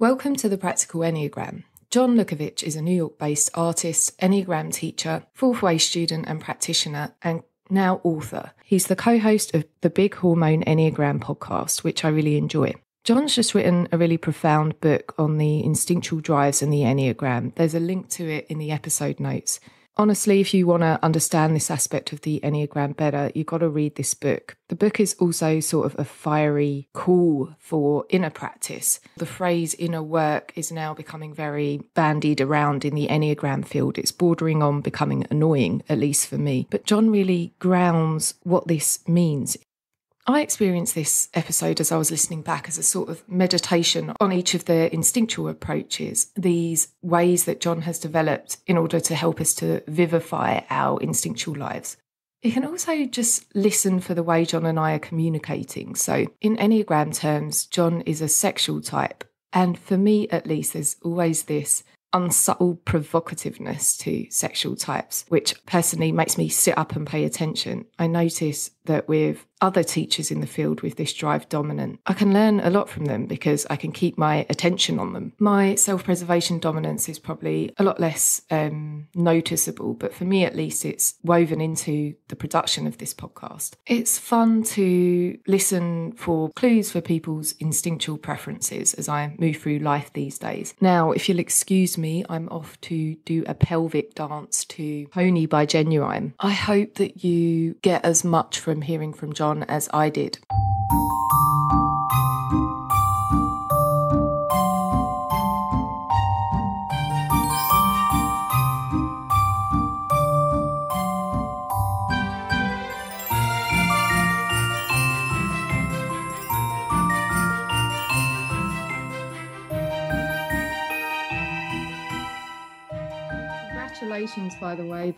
Welcome to the Practical Enneagram. John Luckovich is a New York based artist, Enneagram teacher, fourth way student and practitioner, and now author. He's the co host of the Big Hormone Enneagram podcast, which I really enjoy. John's just written a really profound book on the instinctual drives and the Enneagram. There's a link to it in the episode notes. Honestly, if you want to understand this aspect of the Enneagram better, you've got to read this book. The book is also sort of a fiery call for inner practice. The phrase inner work is now becoming very bandied around in the Enneagram field. It's bordering on becoming annoying, at least for me. But John really grounds what this means I experienced this episode as I was listening back as a sort of meditation on each of the instinctual approaches, these ways that John has developed in order to help us to vivify our instinctual lives. You can also just listen for the way John and I are communicating. So, in Enneagram terms, John is a sexual type. And for me, at least, there's always this unsubtle provocativeness to sexual types, which personally makes me sit up and pay attention. I notice that with other teachers in the field with this drive dominant, I can learn a lot from them because I can keep my attention on them. My self preservation dominance is probably a lot less um, noticeable, but for me at least, it's woven into the production of this podcast. It's fun to listen for clues for people's instinctual preferences as I move through life these days. Now, if you'll excuse me, I'm off to do a pelvic dance to Pony by Ginuwine. I hope that you get as much from from hearing from John as I did. Congratulations, by the way.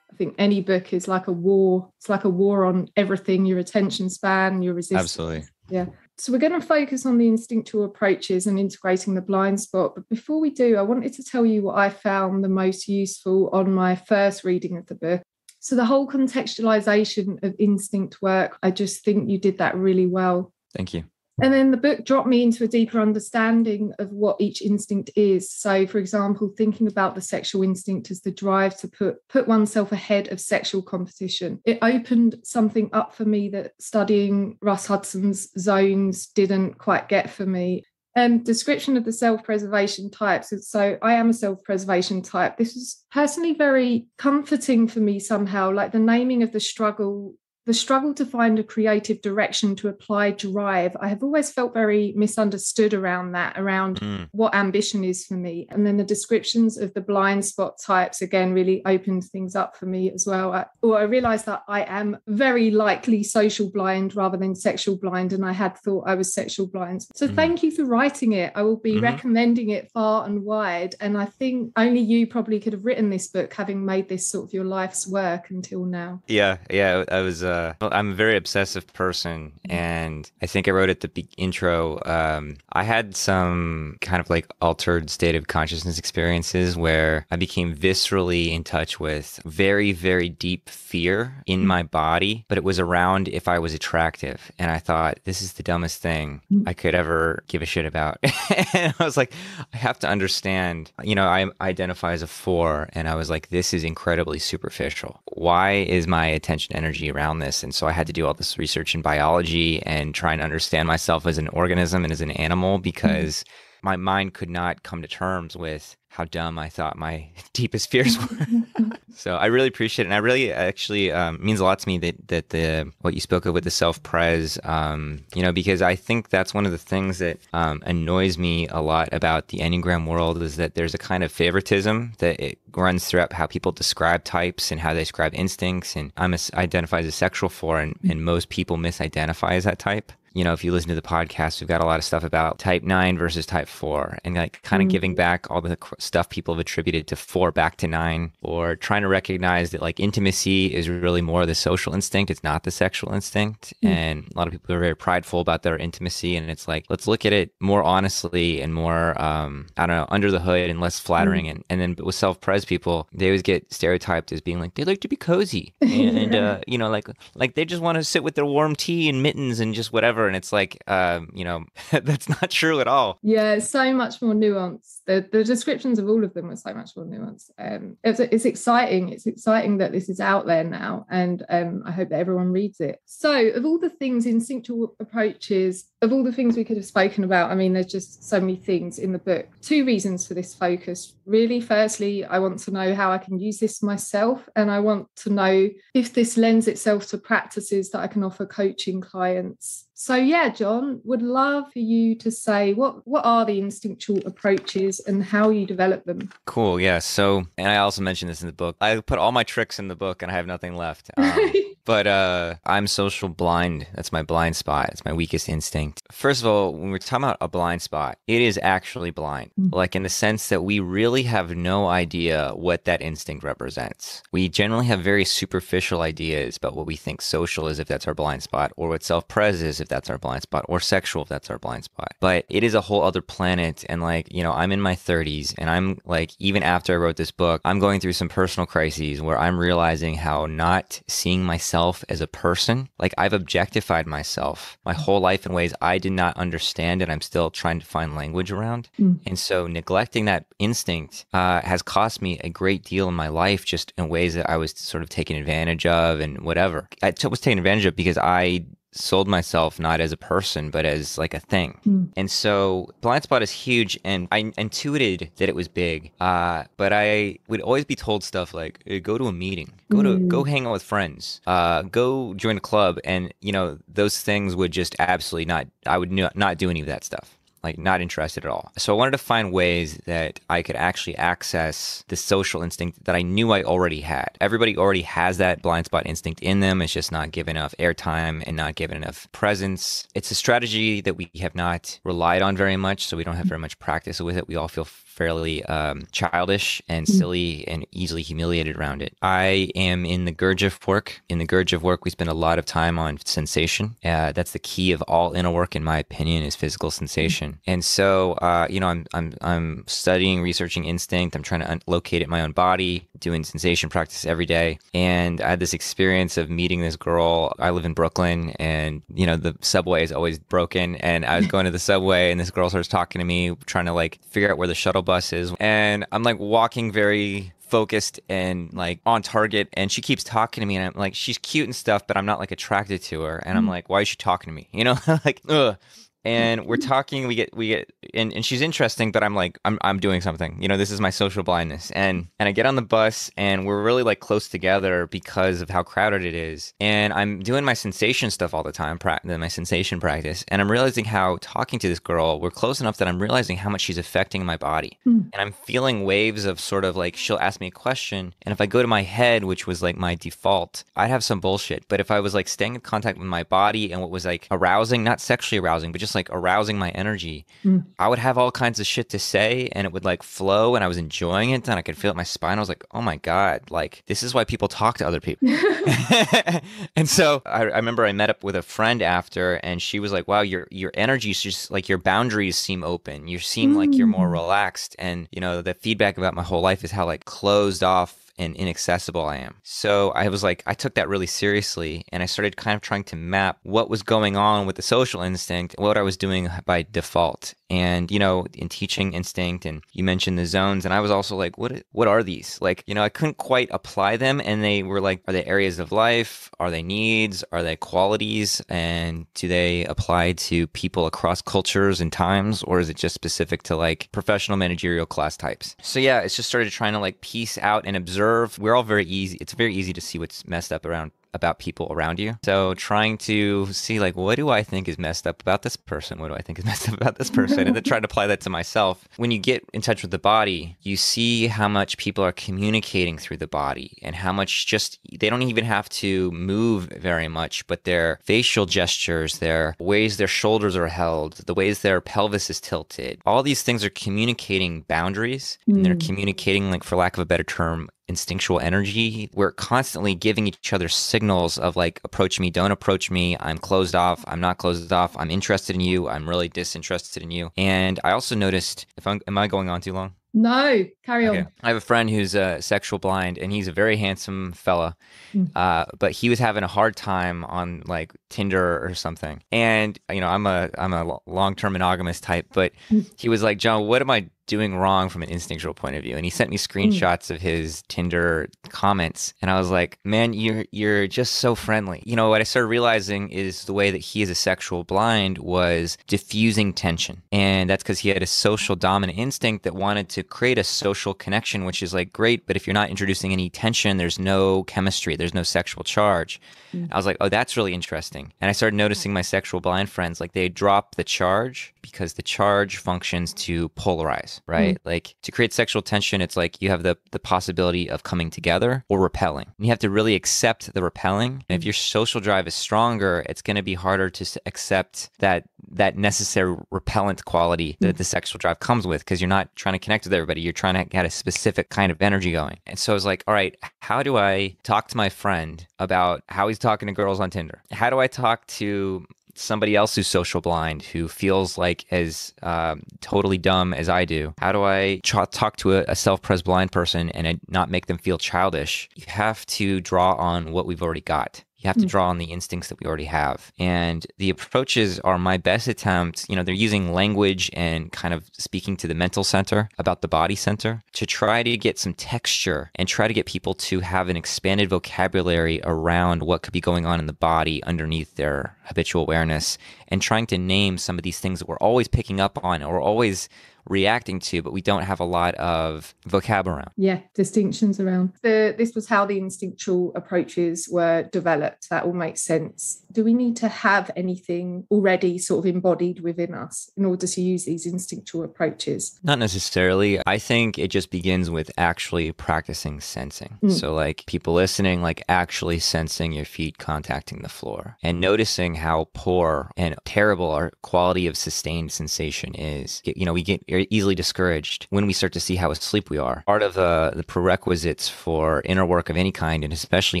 I think any book is like a war. It's like a war on everything, your attention span, your resistance. Absolutely. Yeah. So we're going to focus on the instinctual approaches and integrating the blind spot. But before we do, I wanted to tell you what I found the most useful on my first reading of the book. So the whole contextualization of instinct work, I just think you did that really well. Thank you. And then the book dropped me into a deeper understanding of what each instinct is. So, for example, thinking about the sexual instinct as the drive to put, put oneself ahead of sexual competition. It opened something up for me that studying Russ Hudson's zones didn't quite get for me. Um, description of the self-preservation types. So I am a self-preservation type. This was personally very comforting for me somehow, like the naming of the struggle the struggle to find a creative direction to apply drive i have always felt very misunderstood around that around mm. what ambition is for me and then the descriptions of the blind spot types again really opened things up for me as well I, or i realized that i am very likely social blind rather than sexual blind and i had thought i was sexual blind so mm. thank you for writing it i will be mm-hmm. recommending it far and wide and i think only you probably could have written this book having made this sort of your life's work until now yeah yeah i was uh uh, I'm a very obsessive person, mm-hmm. and I think I wrote at the intro. Um, I had some kind of like altered state of consciousness experiences where I became viscerally in touch with very, very deep fear in mm-hmm. my body, but it was around if I was attractive. And I thought, this is the dumbest thing mm-hmm. I could ever give a shit about. and I was like, I have to understand, you know, I identify as a four, and I was like, this is incredibly superficial. Why is my attention energy around this? This. And so I had to do all this research in biology and try and understand myself as an organism and as an animal mm-hmm. because mm-hmm. my mind could not come to terms with how dumb I thought my deepest fears were. so I really appreciate it, and I really actually um, means a lot to me that that the what you spoke of with the self pres, um, you know, because I think that's one of the things that um, annoys me a lot about the enneagram world is that there's a kind of favoritism that it runs throughout how people describe types and how they describe instincts, and I'm a, identified as a sexual four, and, and most people misidentify as that type you know, if you listen to the podcast, we've got a lot of stuff about type nine versus type four and like kind of mm. giving back all the stuff people have attributed to four back to nine or trying to recognize that like intimacy is really more the social instinct. It's not the sexual instinct. Mm. And a lot of people are very prideful about their intimacy. And it's like, let's look at it more honestly and more, um, I don't know, under the hood and less flattering. Mm. And, and then with self pres people, they always get stereotyped as being like, they like to be cozy and, uh, you know, like, like they just want to sit with their warm tea and mittens and just whatever and it's like, um, you know, that's not true at all. Yeah, so much more nuanced. The the descriptions of all of them were so much more nuanced. Um, it's, it's exciting. It's exciting that this is out there now, and um, I hope that everyone reads it. So, of all the things, instinctual approaches, of all the things we could have spoken about, I mean, there's just so many things in the book. Two reasons for this focus. Really, firstly, I want to know how I can use this myself, and I want to know if this lends itself to practices that I can offer coaching clients so yeah, John, would love for you to say what what are the instinctual approaches and how you develop them. Cool. Yeah. So, and I also mentioned this in the book. I put all my tricks in the book, and I have nothing left. Um, but uh, I'm social blind. That's my blind spot. It's my weakest instinct. First of all, when we're talking about a blind spot, it is actually blind. Mm. Like in the sense that we really have no idea what that instinct represents. We generally have very superficial ideas about what we think social is if that's our blind spot, or what self-pres is if that's our blind spot, or sexual if that's our blind spot. But it is a whole other planet. And like, you know, I'm in my 30s and I'm like, even after I wrote this book, I'm going through some personal crises where I'm realizing how not seeing myself as a person, like I've objectified myself my whole life in ways I did not understand and I'm still trying to find language around. Mm. And so neglecting that instinct uh, has cost me a great deal in my life just in ways that I was sort of taken advantage of and whatever. I t- was taken advantage of because I sold myself not as a person but as like a thing. Mm. and so blind spot is huge and i intuited that it was big uh, but i would always be told stuff like hey, go to a meeting. Go to mm. go hang out with friends. Uh, go join a club. And you know those things would just absolutely not i would not do any of that stuff like not interested at all. So I wanted to find ways that I could actually access the social instinct that I knew I already had. Everybody already has that blind spot instinct in them. It's just not given enough airtime and not given enough presence. It's a strategy that we have not relied on very much, so we don't have very much practice with it. We all feel fairly um, childish and mm. silly and easily humiliated around it. I am in the Gurdjieff work. In the Gurdjieff work, we spend a lot of time on sensation. Uh, that's the key of all inner work, in my opinion, is physical sensation. Mm. And so, uh, you know, I'm I'm I'm studying, researching instinct. I'm trying to un- locate it in my own body, doing sensation practice every day. And I had this experience of meeting this girl. I live in Brooklyn, and you know, the subway is always broken. And I was going to the subway, and this girl starts talking to me, trying to like figure out where the shuttle buses and I'm like walking very focused and like on target and she keeps talking to me and I'm like she's cute and stuff but I'm not like attracted to her and I'm mm. like why is she talking to me? You know? Like ugh and we're talking we get we get and, and she's interesting but i'm like I'm, I'm doing something. You know this is my social blindness. And and i get on the bus and we're really like close together because of how crowded it is. And i'm doing my sensation stuff all the time pra- my sensation practice. And i'm realizing how talking to this girl we're close enough that i'm realizing how much she's affecting my body. Mm. and i'm feeling waves of sort of like she'll ask me a question. And if i go to my head which was like my default i'd have some bullshit. But if i was like staying in contact with my body and what was like arousing not sexually arousing but just like arousing my energy, mm. I would have all kinds of shit to say and it would like flow and I was enjoying it and I could feel it in my spine. I was like, oh my God, like this is why people talk to other people. and so I, I, remember I met up with a friend after and she was like, wow, your your energy is just like your boundaries seem open. You seem mm. like you're more mm. relaxed. And you know, the feedback about my whole life is how like closed off and inaccessible I am. So I was like, I took that really seriously and I started kind of trying to map what was going on with the social instinct, what I was doing by default and you know in teaching instinct and you mentioned the zones and i was also like what what are these? Like you know i couldn't quite apply them and they were like are they areas of life? Are they needs? Are they qualities? And do they apply to people across cultures and times or is it just specific to like professional managerial class types? So yeah it's just started trying to like piece out and observe. We're all very easy it's very easy to see what's messed up around about people around you. So trying to see like what do I think is messed up about this person? What do I think is messed up about this person? and then try to apply that to myself. When you get in touch with the body, you see how much people are communicating through the body and how much just they don't even have to move very much, but their facial gestures, their ways their shoulders are held, the ways their pelvis is tilted, all these things are communicating boundaries mm. and they're mm. communicating like for lack of a better term instinctual energy. We're constantly giving each other signals of like, approach me, don't approach me. I'm closed off. I'm not closed off. I'm interested in you. I'm really disinterested in you. And I also noticed if I'm, am I going on too long? No, carry on. I have a friend who's uh, sexual blind, and he's a very handsome fella. Mm. Uh, but he was having a hard time on like Tinder or something. And you know, I'm a I'm a long term monogamous type, but Mm. he was like, John, what am I doing wrong from an instinctual point of view? And he sent me hmm. screenshots of his Tinder comments, and I was like, man, you're you're just so friendly. You know, what I started realizing is the way that he is a sexual blind was diffusing tension, and that's because he had a social dominant instinct that wanted to create a social connection, which is like great, but if you're not introducing any tension, there's no chemistry, there's no sexual charge. Hmm. I was like, oh, that's really interesting. And I started noticing my sexual blind friends, like they drop the charge because the charge functions to polarize, right? Mm-hmm. Like to create sexual tension, it's like you have the, the possibility of coming together or repelling. And you have to really accept the repelling. And if mm-hmm. your social drive is stronger, it's going to be harder to accept that that necessary repellent quality that mm. the sexual drive comes with because you're not trying to connect with everybody. You're trying to get a specific kind of energy going. And so I was like, all right, how do I talk to my friend about how he's talking to girls on Tinder? How do I talk to somebody else who's social blind who feels like as um, totally dumb as I do? How do I ch- talk to a, a self-pres blind person and not make them feel childish? You have to draw on what we've already got. You have to mm. draw on the instincts that we already have. And the approaches are my best attempt. You know, they're using language and kind of speaking to the mental center about the body center to try to get some texture and try to get people to have an expanded vocabulary around what could be going on in the body underneath their habitual awareness and trying to name some of these things that we're always picking up on or always reacting to, but we don't have a lot of vocab around. Yeah, distinctions around. The this was how the instinctual approaches were developed. That all makes sense. Do we need to have anything already sort of embodied within us in order to use these instinctual approaches? Not necessarily. I think it just begins with actually practicing sensing. Mm. So, like people listening, like actually sensing your feet contacting the floor and noticing how poor and terrible our quality of sustained sensation is. You know, we get easily discouraged when we start to see how asleep we are. Part of the, the prerequisites for inner work of any kind, and especially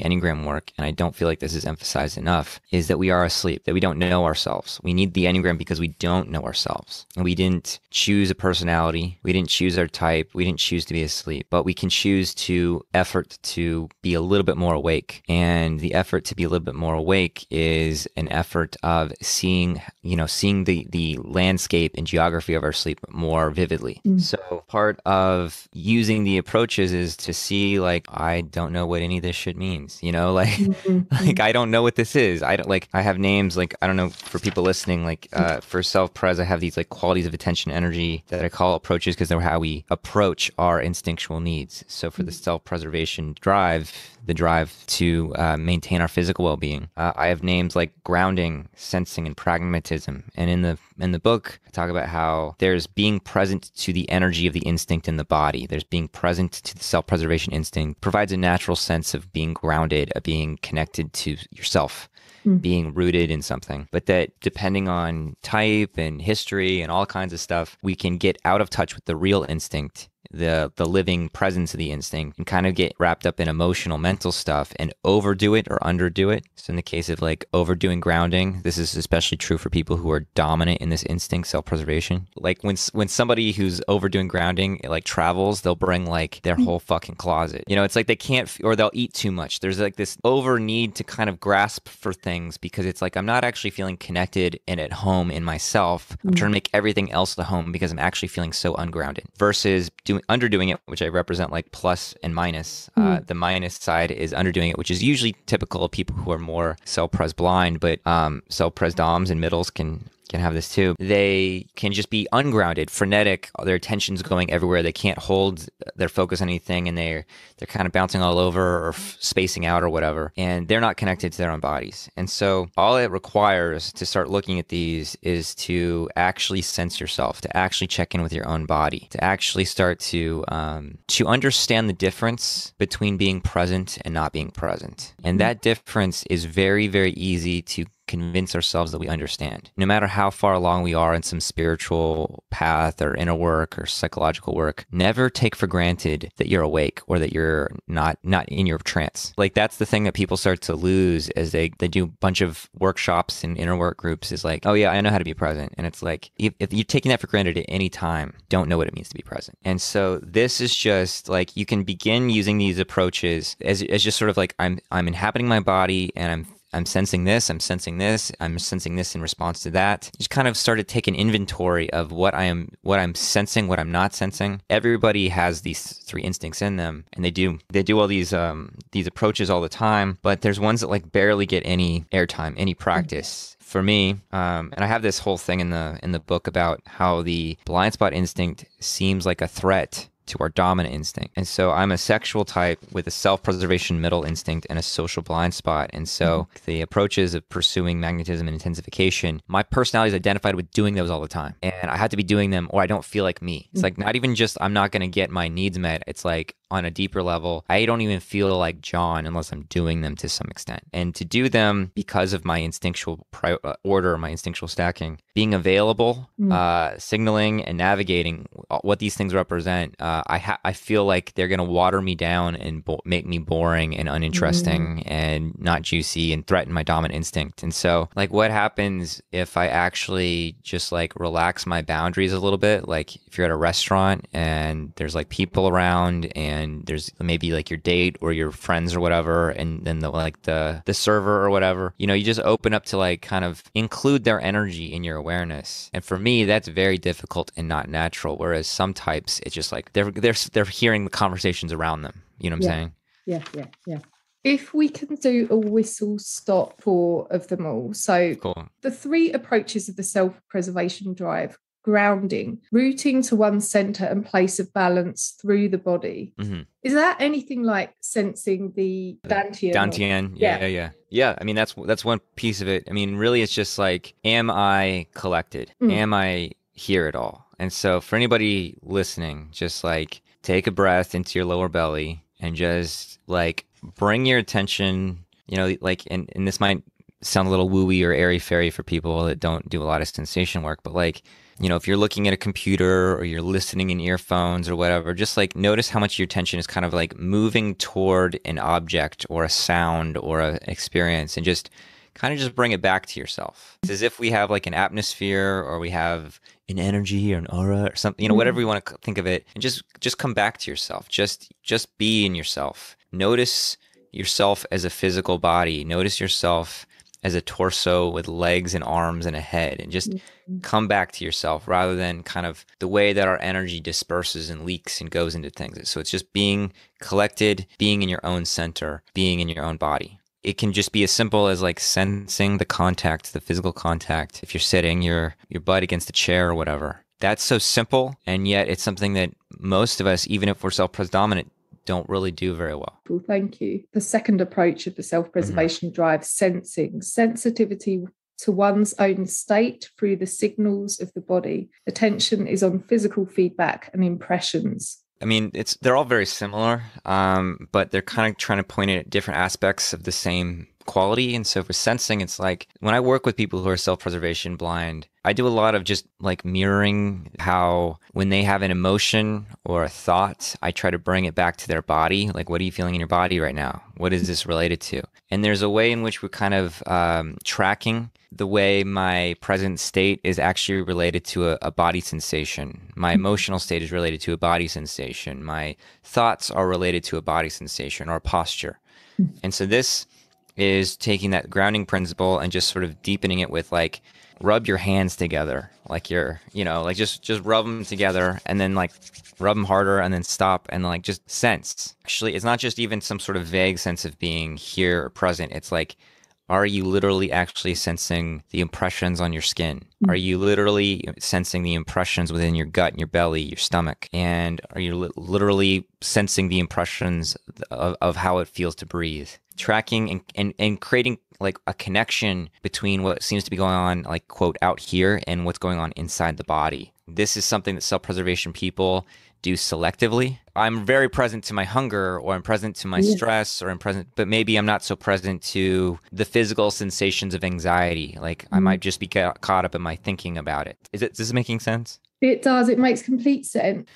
Enneagram work, and I don't feel like this is emphasized enough, is that we are asleep, that we don't know ourselves. We need the Enneagram because we don't know ourselves. And we didn't choose a personality, we didn't choose our type, we didn't choose to be asleep, but we can choose to effort to be a little bit more awake. And the effort to be a little bit more awake is an effort of seeing, you know, seeing the, the landscape and geography of our sleep more vividly. Mm. So part of using the approaches is to see like I don't know what any of this shit means, you know, like mm-hmm, mm-hmm. like I don't know what this is. I don't like I have names like I don't know for people listening like mm. uh for self-pres I have these like qualities of attention energy that I call approaches because they're how we approach our instinctual needs. So for the mm. self-preservation drive, the drive to uh, maintain our physical well-being. Uh, I have names like grounding, sensing, and pragmatism. And in the in the book, I talk about how there's being present to the energy of the instinct in the body. There's being present to the self-preservation instinct provides a natural sense of being grounded, of being connected to yourself being rooted in something, but that depending on type and history and all kinds of stuff, we can get out of touch with the real instinct, the the living presence of the instinct, and kind of get wrapped up in emotional, mental stuff and overdo it or underdo it. So in the case of like overdoing grounding, this is especially true for people who are dominant in this instinct, self-preservation. Like when when somebody who's overdoing grounding like travels, they'll bring like their whole fucking closet. You know, it's like they can't or they'll eat too much. There's like this over need to kind of grasp for things because it's like I'm not actually feeling connected and at home in myself. I'm mm-hmm. trying to make everything else the home because I'm actually feeling so ungrounded versus doing underdoing it, which I represent like plus and minus. Uh, the minus side is underdoing it, which is usually typical of people who are more self-pres blind, but um, self-pres doms and middles can can have this too. They can just be ungrounded, frenetic. Their attention's going everywhere. They can't hold their focus on anything, and they're they're kind of bouncing all over or f- spacing out or whatever. And they're not connected to their own bodies. And so all it requires to start looking at these is to actually sense yourself, to actually check in with your own body, to actually start to um, to understand the difference between being present and not being present. And that difference is very very easy to convince ourselves that we understand. No matter how far along we are in some spiritual path or inner work or psychological work, never take for granted that you're awake or that you're not not in your trance. Like that's the thing that people start to lose as they they do a bunch of workshops and inner work groups is like, oh yeah, I know how to be present, and it's like if, if you're taking that for granted at any time, don't know what it means to be present. And so this is just like you can begin using these approaches as as just sort of like I'm I'm inhabiting my body and I'm I'm sensing this, I'm sensing this, I'm sensing this in response to that. Just kind of started taking inventory of what I am what I'm sensing, what I'm not sensing. Everybody has these three instincts in them and they do they do all these um these approaches all the time, but there's ones that like barely get any airtime, any practice. For me, um, and I have this whole thing in the in the book about how the blind spot instinct seems like a threat to our dominant instinct. And so I'm a sexual type with a self preservation middle instinct and a social blind spot. And so mm-hmm. the approaches of pursuing magnetism and intensification, my personality is identified with doing those all the time. And I have to be doing them or I don't feel like me. It's mm-hmm. like not even just I'm not going to get my needs met. It's like on a deeper level, I don't even feel like John unless I'm doing them to some extent. And to do them because of my instinctual pri- uh, order, my instinctual stacking, being available, mm. uh, signaling, and navigating what these things represent, uh, I ha- I feel like they're going to water me down and bo- make me boring and uninteresting mm. and not juicy and threaten my dominant instinct. And so, like, what happens if I actually just like relax my boundaries a little bit? Like, if you're at a restaurant and there's like people around and and there's maybe like your date or your friends or whatever and then the like the the server or whatever. You know you just open up to like kind of include their energy in your awareness. And for me that's very difficult and not natural whereas some types it's just like they're they're they're hearing the conversations around them. You know what i'm yeah. saying? Yeah yeah yeah. If we can do a whistle stop for of them all so cool. the three approaches of the self-preservation drive grounding, rooting to one center and place of balance through the body. Mm-hmm. Is that anything like sensing the Dantian? Dantian, yeah, yeah, yeah, yeah. I mean, that's that's one piece of it. I mean, really, it's just like, am I collected? Mm. Am I here at all? And so, for anybody listening, just like take a breath into your lower belly and just like bring your attention. You know, like, and, and this might sound a little wooey or airy fairy for people that don't do a lot of sensation work, but like you know, if you're looking at a computer or you're listening in earphones or whatever, just like notice how much your attention is kind of like moving toward an object or a sound or an experience and just kind of just bring it back to yourself. It's as if we have like an atmosphere or we have an energy or an aura or something, you know, whatever mm-hmm. you want to think of it and just just come back to yourself. Just just be in yourself. Notice yourself as a physical body. Notice yourself as a torso with legs and arms and a head and just mm-hmm. Come back to yourself rather than kind of the way that our energy disperses and leaks and goes into things. So it's just being collected, being in your own center, being in your own body. It can just be as simple as like sensing the contact, the physical contact. If you're sitting, your your butt against a chair or whatever. That's so simple, and yet it's something that most of us, even if we're self-predominant, don't really do very well. Well, thank you. The second approach of the self preservation mm-hmm. drive, sensing, sensitivity to one's own state through the signals of the body. Attention is on physical feedback and impressions. I mean, it's they're all very similar, um, but they're kind of trying to point at different aspects of the same quality. And so for sensing, it's like when I work with people who are self preservation blind, I do a lot of just like mirroring how when they have an emotion or a thought, I try to bring it back to their body. Like, what are you feeling in your body right now? What is this related to? And there's a way in which we're kind of um, tracking the way my present state is actually related to a, a, body sensation. My emotional state is related to a body sensation. My thoughts are related to a body sensation or posture. And so this is taking that grounding principle and just sort of deepening it with like rub your hands together like you're you know like just just rub them together and then like rub them harder and then stop and like just sense. Actually it's not just even some sort of vague sense of being here or present. It's like are you literally actually sensing the impressions on your skin? Mm-hmm. Are you literally sensing the impressions within your gut and your belly, your stomach? And are you li- literally sensing the impressions of, of how it feels to breathe? Tracking and, and, and creating like a connection between what seems to be going on, like, quote, out here and what's going on inside the body. This is something that self preservation people do selectively I'm very present to my hunger or I'm present to my yeah. stress or I'm present, but maybe I'm not so present to the physical sensations of anxiety. Like mm. I might just be ca- caught up in my thinking about it. Is it, is this making sense? It does. It makes complete sense.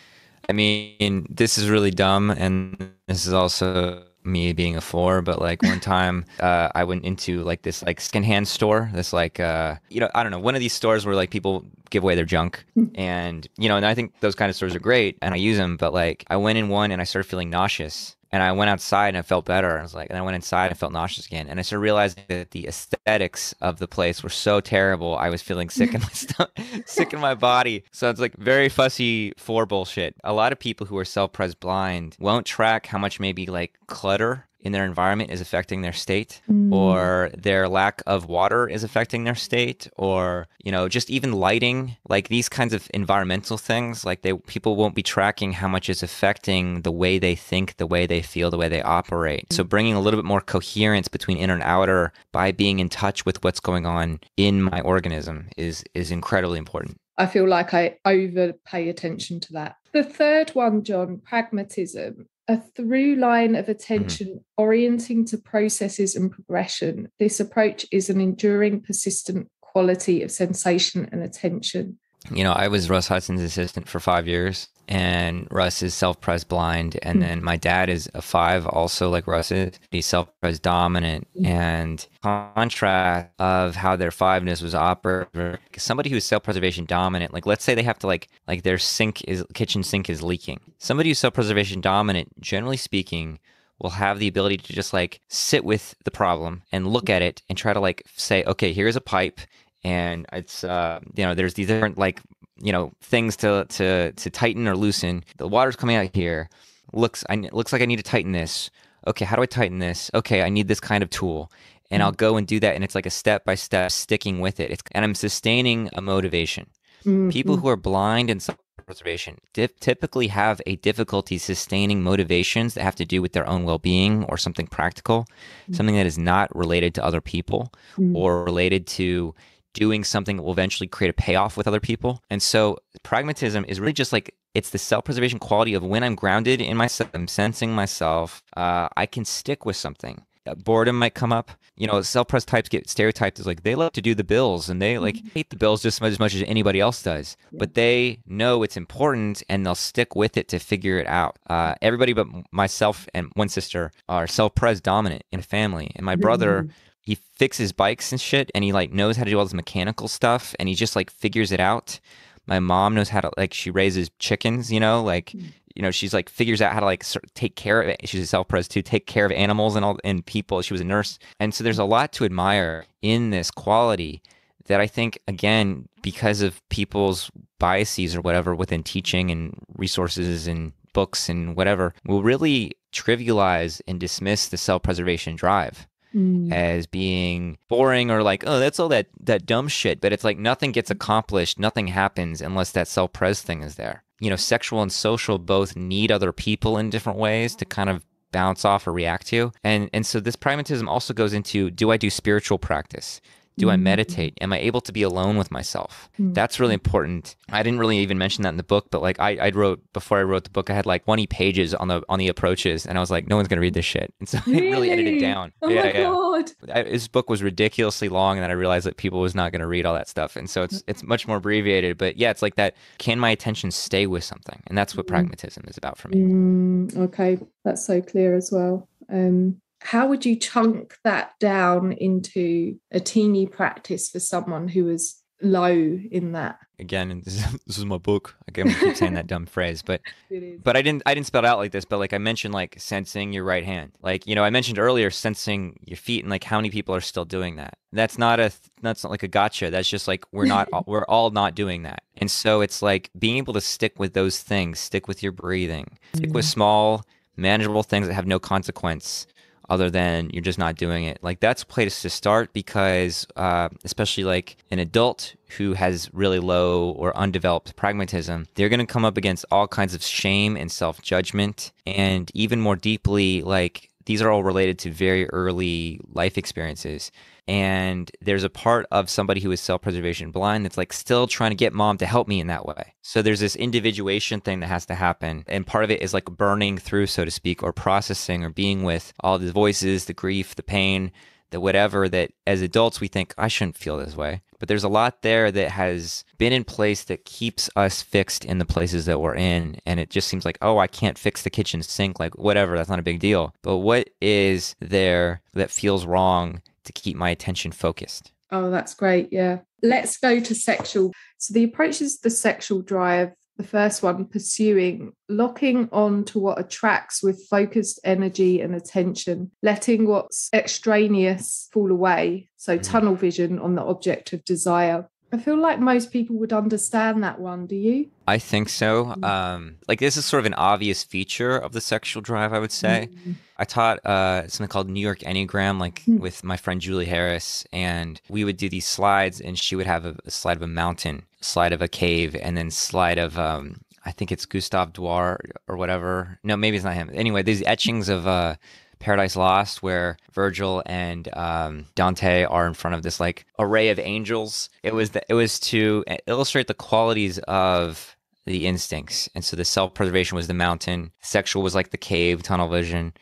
I mean, this is really dumb. And this is also me being a four, but like one time uh, I went into like this like secondhand store, this like uh, you know I don't know one of these stores where like people give away their junk, hmm. and you know and I think those kind of stores are great and I use them, but like I went in one and I started feeling nauseous, and I went outside and I felt better. I was like, and I went inside and felt nauseous again. And I started realizing that the aesthetics of the place were so terrible. I was feeling sick in my stomach, sick in my body. So it's like very fussy for bullshit. A lot of people who are self-pres blind won't track how much maybe like clutter in their environment is affecting their state mm. or their lack of water is affecting their state or you know just even lighting like these kinds of environmental things like they people won't be tracking how much is affecting the way they think the way they feel the way they operate mm. so bringing a little bit more coherence between inner and outer by being in touch with what's going on in my organism is is incredibly important I feel like I over pay attention to that. The third one, John, pragmatism a through line of attention mm-hmm. orienting to processes and progression. This approach is an enduring, persistent quality of sensation and attention. You know, I was Russ Hudson's assistant for five years, and Russ is self-pres blind, and mm. then my dad is a five, also like Russ is. He's self-pres dominant, mm. and contrast of how their fiveness was operating. Somebody who's self-preservation dominant, like let's say they have to like like their sink is kitchen sink is leaking. Somebody who's self-preservation dominant, generally speaking, will have the ability to just like sit with the problem and look at it and try to like say, okay, here's a pipe and it's uh, you know there's these different like you know things to to to tighten or loosen. The water's coming out here. Looks I looks like I need to tighten this. Okay, how do I tighten this? Okay, I need this kind of tool. And I'll go and do that and it's like a step by step sticking with it. It's, and I'm sustaining a motivation. Mm-hmm. People who are blind and self preservation typically have a difficulty sustaining motivations that have to do with their own well-being or something practical, mm-hmm. something that is not related to other people mm-hmm. or related to doing something that will eventually create a payoff with other people. And so pragmatism is really just like it's the self-preservation quality of when I'm grounded in myself, I'm sensing myself, uh, I can stick with something. Uh, boredom might come up. You know, self-pres types get stereotyped as like they love to do the bills and they like mm-hmm. hate the bills just as much as anybody else does. Yeah. But they know it's important and they'll stick with it to figure it out. Uh, everybody but myself and one sister are self-pres dominant in a family, and my brother. He fixes bikes and shit and he like knows how to do all this mechanical stuff and he just like figures it out. My mom knows how to like she raises chickens you know like mm. you know she's like figures out how to like take care of it. She's a self-pres too take care of animals and all and people. She was a nurse. And so there's a lot to admire in this quality that i think again because of people's biases or whatever within teaching and resources and books and whatever will really trivialize and dismiss the self-preservation drive mm. as being boring or like, oh, that's all that that dumb shit. But it's like nothing gets accomplished, nothing happens unless that self pres thing is there. You know, sexual and social both need other people in different ways to kind of bounce off or react to. And and so this pragmatism also goes into do I do spiritual practice? Do I mm-hmm. meditate? Am I able to be alone with myself? Mm-hmm. That's really important. I didn't really even mention that in the book, but like I, I wrote before I wrote the book, I had like 20 pages on the on the approaches, and I was like, no one's gonna read this shit, and so really? I really edited it down. Oh yeah, my yeah. god! I, this book was ridiculously long, and then I realized that people was not gonna read all that stuff, and so it's it's much more abbreviated. But yeah, it's like that. Can my attention stay with something? And that's what mm. pragmatism is about for me. Mm, okay, that's so clear as well. Um, how would you chunk that down into a teeny practice for someone who is low in that? Again this is, this is my book. Again i keep saying that dumb phrase but but i didn't i didn't spell it out like this but like i mentioned like sensing your right hand. Like you know i mentioned earlier sensing your feet and like how many people are still doing that. That's not a that's not like a gotcha. That's just like we're not we're all not doing that. And so it's like being able to stick with those things stick with your breathing stick with mm. small manageable things that have no consequence other than you're just not doing it. Like that's a place to start because, uh, especially like an adult who has really low or undeveloped pragmatism, they're going to come up against all kinds of shame and self judgment, and even more deeply, like these are all related to very early life experiences. And there's a part of somebody who is self preservation blind that's like still trying to get mom to help me in that way. So there's this individuation thing that has to happen. And part of it is like burning through, so to speak, or processing or being with all the voices, the grief, the pain, the whatever that as adults we think, I shouldn't feel this way. But there's a lot there that has been in place that keeps us fixed in the places that we're in. And it just seems like, oh, I can't fix the kitchen sink, like whatever, that's not a big deal. But what is there that feels wrong to keep my attention focused? Oh, that's great. Yeah. Let's go to sexual. So the approach is the sexual drive the first one, pursuing, locking on to what attracts with focused energy and attention, letting what's extraneous fall away. So, mm. tunnel vision on the object of desire. I feel like most people would understand that one. Do you? I think so. Mm. Um, like this is sort of an obvious feature of the sexual drive, I would say. Mm. I taught uh, something called New York Enneagram, like mm. with my friend Julie Harris, and we would do these slides, and she would have a, a slide of a mountain, slide of a cave, and then slide of um, I think it's Gustave Doré or whatever. No, maybe it's not him. Anyway, these etchings of uh, Paradise Lost, where Virgil and um, Dante are in front of this like array of angels. It was the, it was to illustrate the qualities of the instincts, and so the self preservation was the mountain, sexual was like the cave, tunnel vision,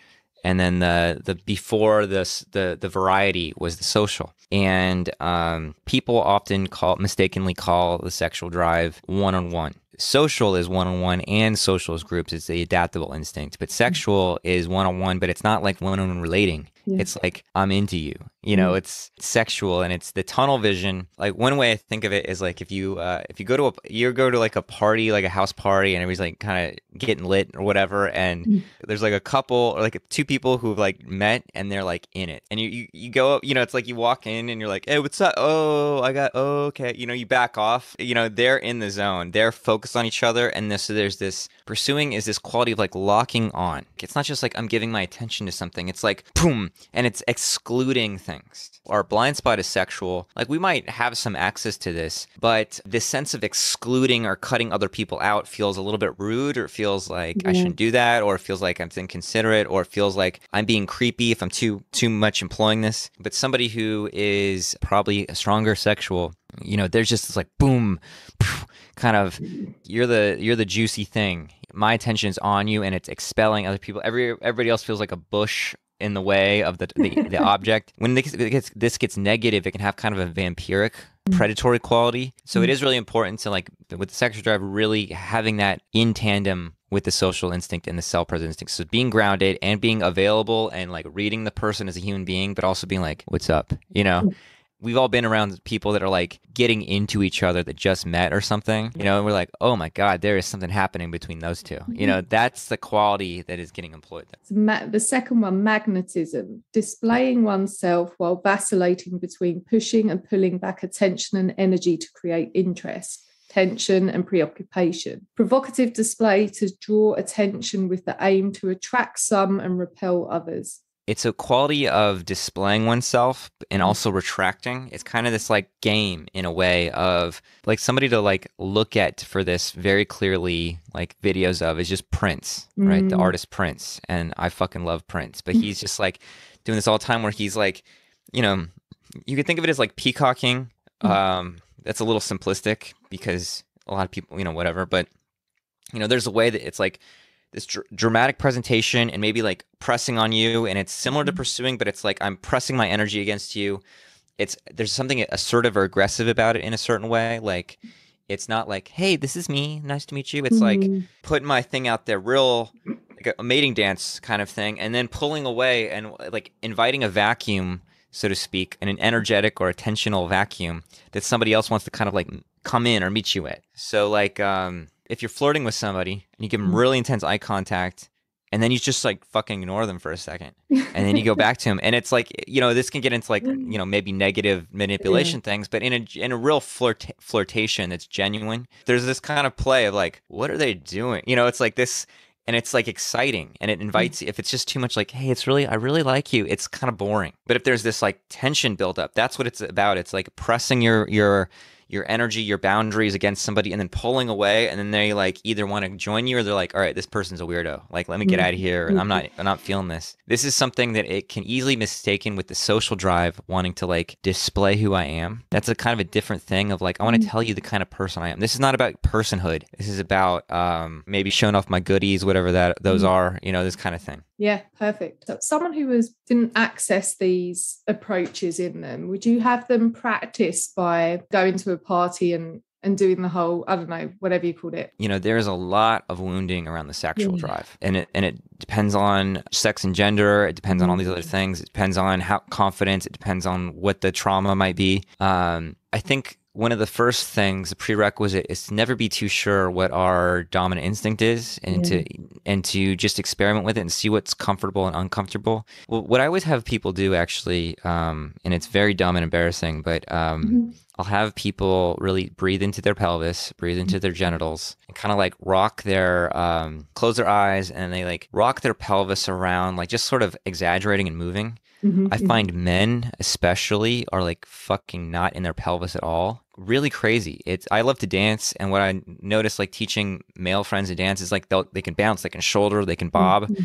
and then the the before this the the variety was the social and um, people often call mistakenly call the sexual drive one on one social is one on one and social is groups. It's the adaptable instinct. But sexual is one on one, but it's not like one on one relating. Yeah. It's like I'm into you. You know, mm. it's sexual and it's the tunnel vision. Like one way I think of it is like if you uh if you go to a you go to like a party, like a house party and everybody's like kind of getting lit or whatever and mm. there's like a couple or like two people who've like met and they're like in it. And you you, you go up, you know, it's like you walk in and you're like, "Hey, what's up? Oh, I got oh, okay." You know, you back off. You know, they're in the zone. They're focused on each other and this so there's this pursuing is this quality of like locking on. It's not just like I'm giving my attention to something. It's like boom and it's excluding things. Our blind spot is sexual. Like we might have some access to this, but this sense of excluding or cutting other people out feels a little bit rude or it feels like I shouldn't do that or it feels like I'm inconsiderate or it feels like I'm being creepy if I'm too too much employing this. But somebody who is probably a stronger sexual, you know, there's just this like boom kind of you're the you're the juicy thing my attention is on you and it's expelling other people every everybody else feels like a bush in the way of the the, the object. When this gets, this gets negative, it can have kind of a vampiric mm. predatory quality. So it mm. really important to like with the sexual drive really having that in tandem with the social instinct and the self-present instinct. So being grounded and being available and like reading the person as a human being, but also being like, "What's up?" You know. We've all been around people that are like getting into each other that just met or something, you know, and we're like, oh my God, there is something happening between those two. You know, mm-hmm. that's the quality that is getting employed. The second one, magnetism, displaying oneself while vacillating between pushing and pulling back attention and energy to create interest. Tension and preoccupation. Provocative display to draw attention with the aim to attract some and repel others it's a quality of displaying oneself and also retracting. It's kind of this like game in a way of like somebody to like look at for this very clearly like videos of is just Prince, mm. right? The mm. artist Prince. And I fucking love Prince, but he's just like doing this all the time where he's like, you know, you could think of it as like peacocking. Mm. Um, that's a little simplistic because a lot of people, you know, whatever, but you know, there's a way that it's like this dr- dramatic presentation and maybe like pressing on you and it's similar to mm-hmm. pursuing but it's like i'm pressing my energy against you it's there's something assertive or aggressive about it in a certain way like it's not like hey this is me nice to meet you it's mm-hmm. like putting my thing out there real like a mating dance kind of thing and then pulling away and like inviting a vacuum so to speak in an energetic or attentional vacuum that somebody else wants to kind of like come in or meet you at so like um if you're flirting with somebody and you give them mm-hmm. really intense eye contact and then you just like fucking ignore them for a second and then you go back to them and it's like you know this can get into like you know maybe negative manipulation yeah. things but in a in a real flirt flirtation that's genuine there's this kind of play of like what are they doing? You know it's like this and it's like exciting and it invites if it's just too much like hey it's really i really like you it's kind of boring. But if there's this like tension build up that's what it's about. It's like pressing your your your energy, your boundaries against somebody and then pulling away and then they like either want to join you or they're like, all right, this person's a weirdo. Like, let me get mm-hmm. out of here. Mm-hmm. I'm not I'm not feeling this. This is something that it can easily mistaken with the social drive wanting to like display who I am. That's a kind of a different thing of like, I want to mm-hmm. tell you the kind of person I am. This is not about personhood. This is about um maybe showing off my goodies, whatever that those are, you know, this kind of thing. Yeah, perfect. So someone who was didn't access these approaches in them, would you have them practice by going to a party and and doing the whole I don't know whatever you called it. You know, there's a lot of wounding around the sexual yeah. drive, and it and it depends on sex and gender. It depends on all these other mm-hmm. things. It depends on how confidence. It depends on what the trauma might be. Um, I think one of the first things, the prerequisite, is to never be too sure what our dominant instinct is, and yeah. to and to just experiment with it and see what's comfortable and uncomfortable. Well, what I always have people do, actually, um, and it's very dumb and embarrassing, but um, mm-hmm. I'll have people really breathe into their pelvis, breathe into their genitals, and kind of like rock their, um, close their eyes, and they like rock their pelvis around, like just sort of exaggerating and moving. Mm-hmm. I find men, especially, are like fucking not in their pelvis at all. Really crazy. It's I love to dance, and what I notice like teaching male friends to dance is like they they can bounce, they can shoulder, they can bob. Mm-hmm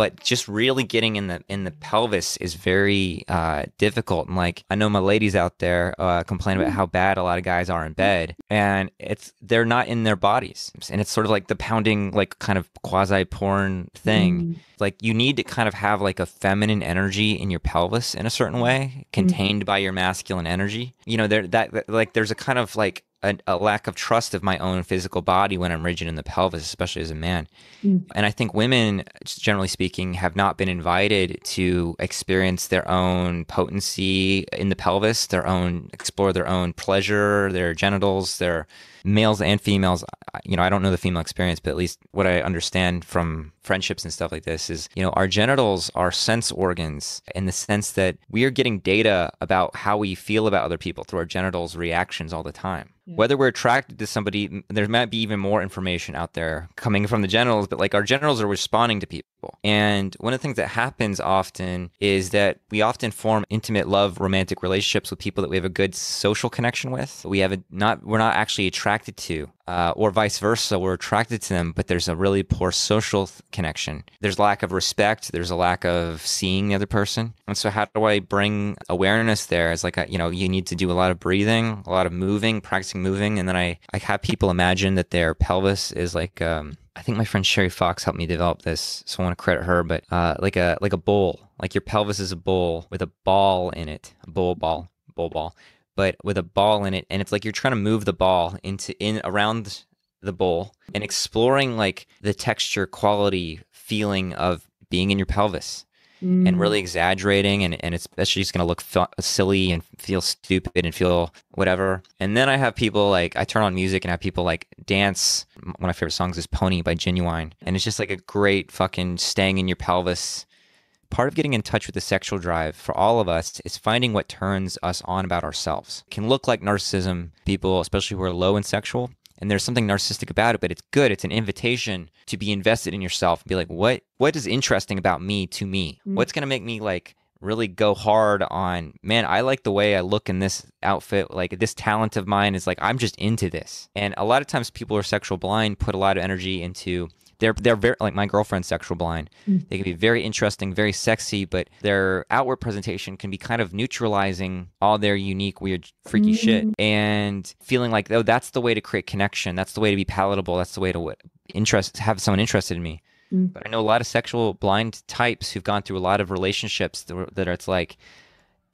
but just really getting in the in the pelvis is very uh, difficult. And like I know my ladies out there uh, complain about how bad a lot of guys are in bed, and it's they're not in their bodies, and it's sort of like the pounding, like kind of quasi porn thing. Mm. Like you need to kind of have like a feminine energy in your pelvis in a certain way, contained mm. by your masculine energy. You know, there that, that like there's a kind of like a, a, lack of trust of my own physical body when I'm rigid in the pelvis, especially as a man. Mm. And I think women, generally speaking, have not been invited to experience their own potency in the pelvis, their own explore their own pleasure, their genitals, their males and females. You know, I don't know the female experience, but at least what I understand from friendships and stuff like this is, you know, our genitals are sense organs in the sense that we are getting data about how we feel about other people through our genitals reactions all the time. Yeah. Whether we're attracted to somebody, there might be even more information out there coming from the genitals, but like our genitals are responding to people. And one of the things that happens often is that we often form intimate love, romantic relationships with people that we have a good social connection with. We have a not, we're not actually attracted to uh, or vice versa, we're attracted to them, but there's a really poor social th- connection. There's lack of respect. There's a lack of seeing the other person. And so, how do I bring awareness there? It's like, a, you know, you need to do a lot of breathing, a lot of moving, practicing moving. And then I, I have people imagine that their pelvis is like, um, I think my friend Sherry Fox helped me develop this, so I want to credit her. But uh, like a like a bowl, like your pelvis is a bowl with a ball in it, a bowl ball, bowl ball but with a ball in it and it's like you're trying to move the ball into in around the bowl and exploring like the texture quality feeling of being in your pelvis mm. and really exaggerating and, and it's especially just going to look f- silly and feel stupid and feel whatever and then i have people like i turn on music and have people like dance one of my favorite songs is pony by Ginuwine and it's just like a great fucking staying in your pelvis Part of getting in touch with the sexual drive for all of us is finding what turns us on about ourselves. It can look like narcissism, people, especially who are low in sexual, and there's something narcissistic about it, but it's good. It's an invitation to be invested in yourself and be like, what what is interesting about me to me? Mm-hmm. What's gonna make me like really go hard on man i like the way i look in this outfit like this talent of mine is like i'm just into this and a lot of times people who are sexual blind put a lot of energy into they're they're very like my girlfriend's sexual blind. Mm. They can be very interesting, very sexy, but their outward presentation can be kind of neutralizing all their unique, weird, freaky mm. shit, and feeling like oh, that's the way to create connection. That's the way to be palatable. That's the way to interest have someone interested in me. Mm. But I know a lot of sexual blind types who've gone through a lot of relationships that, that it's like,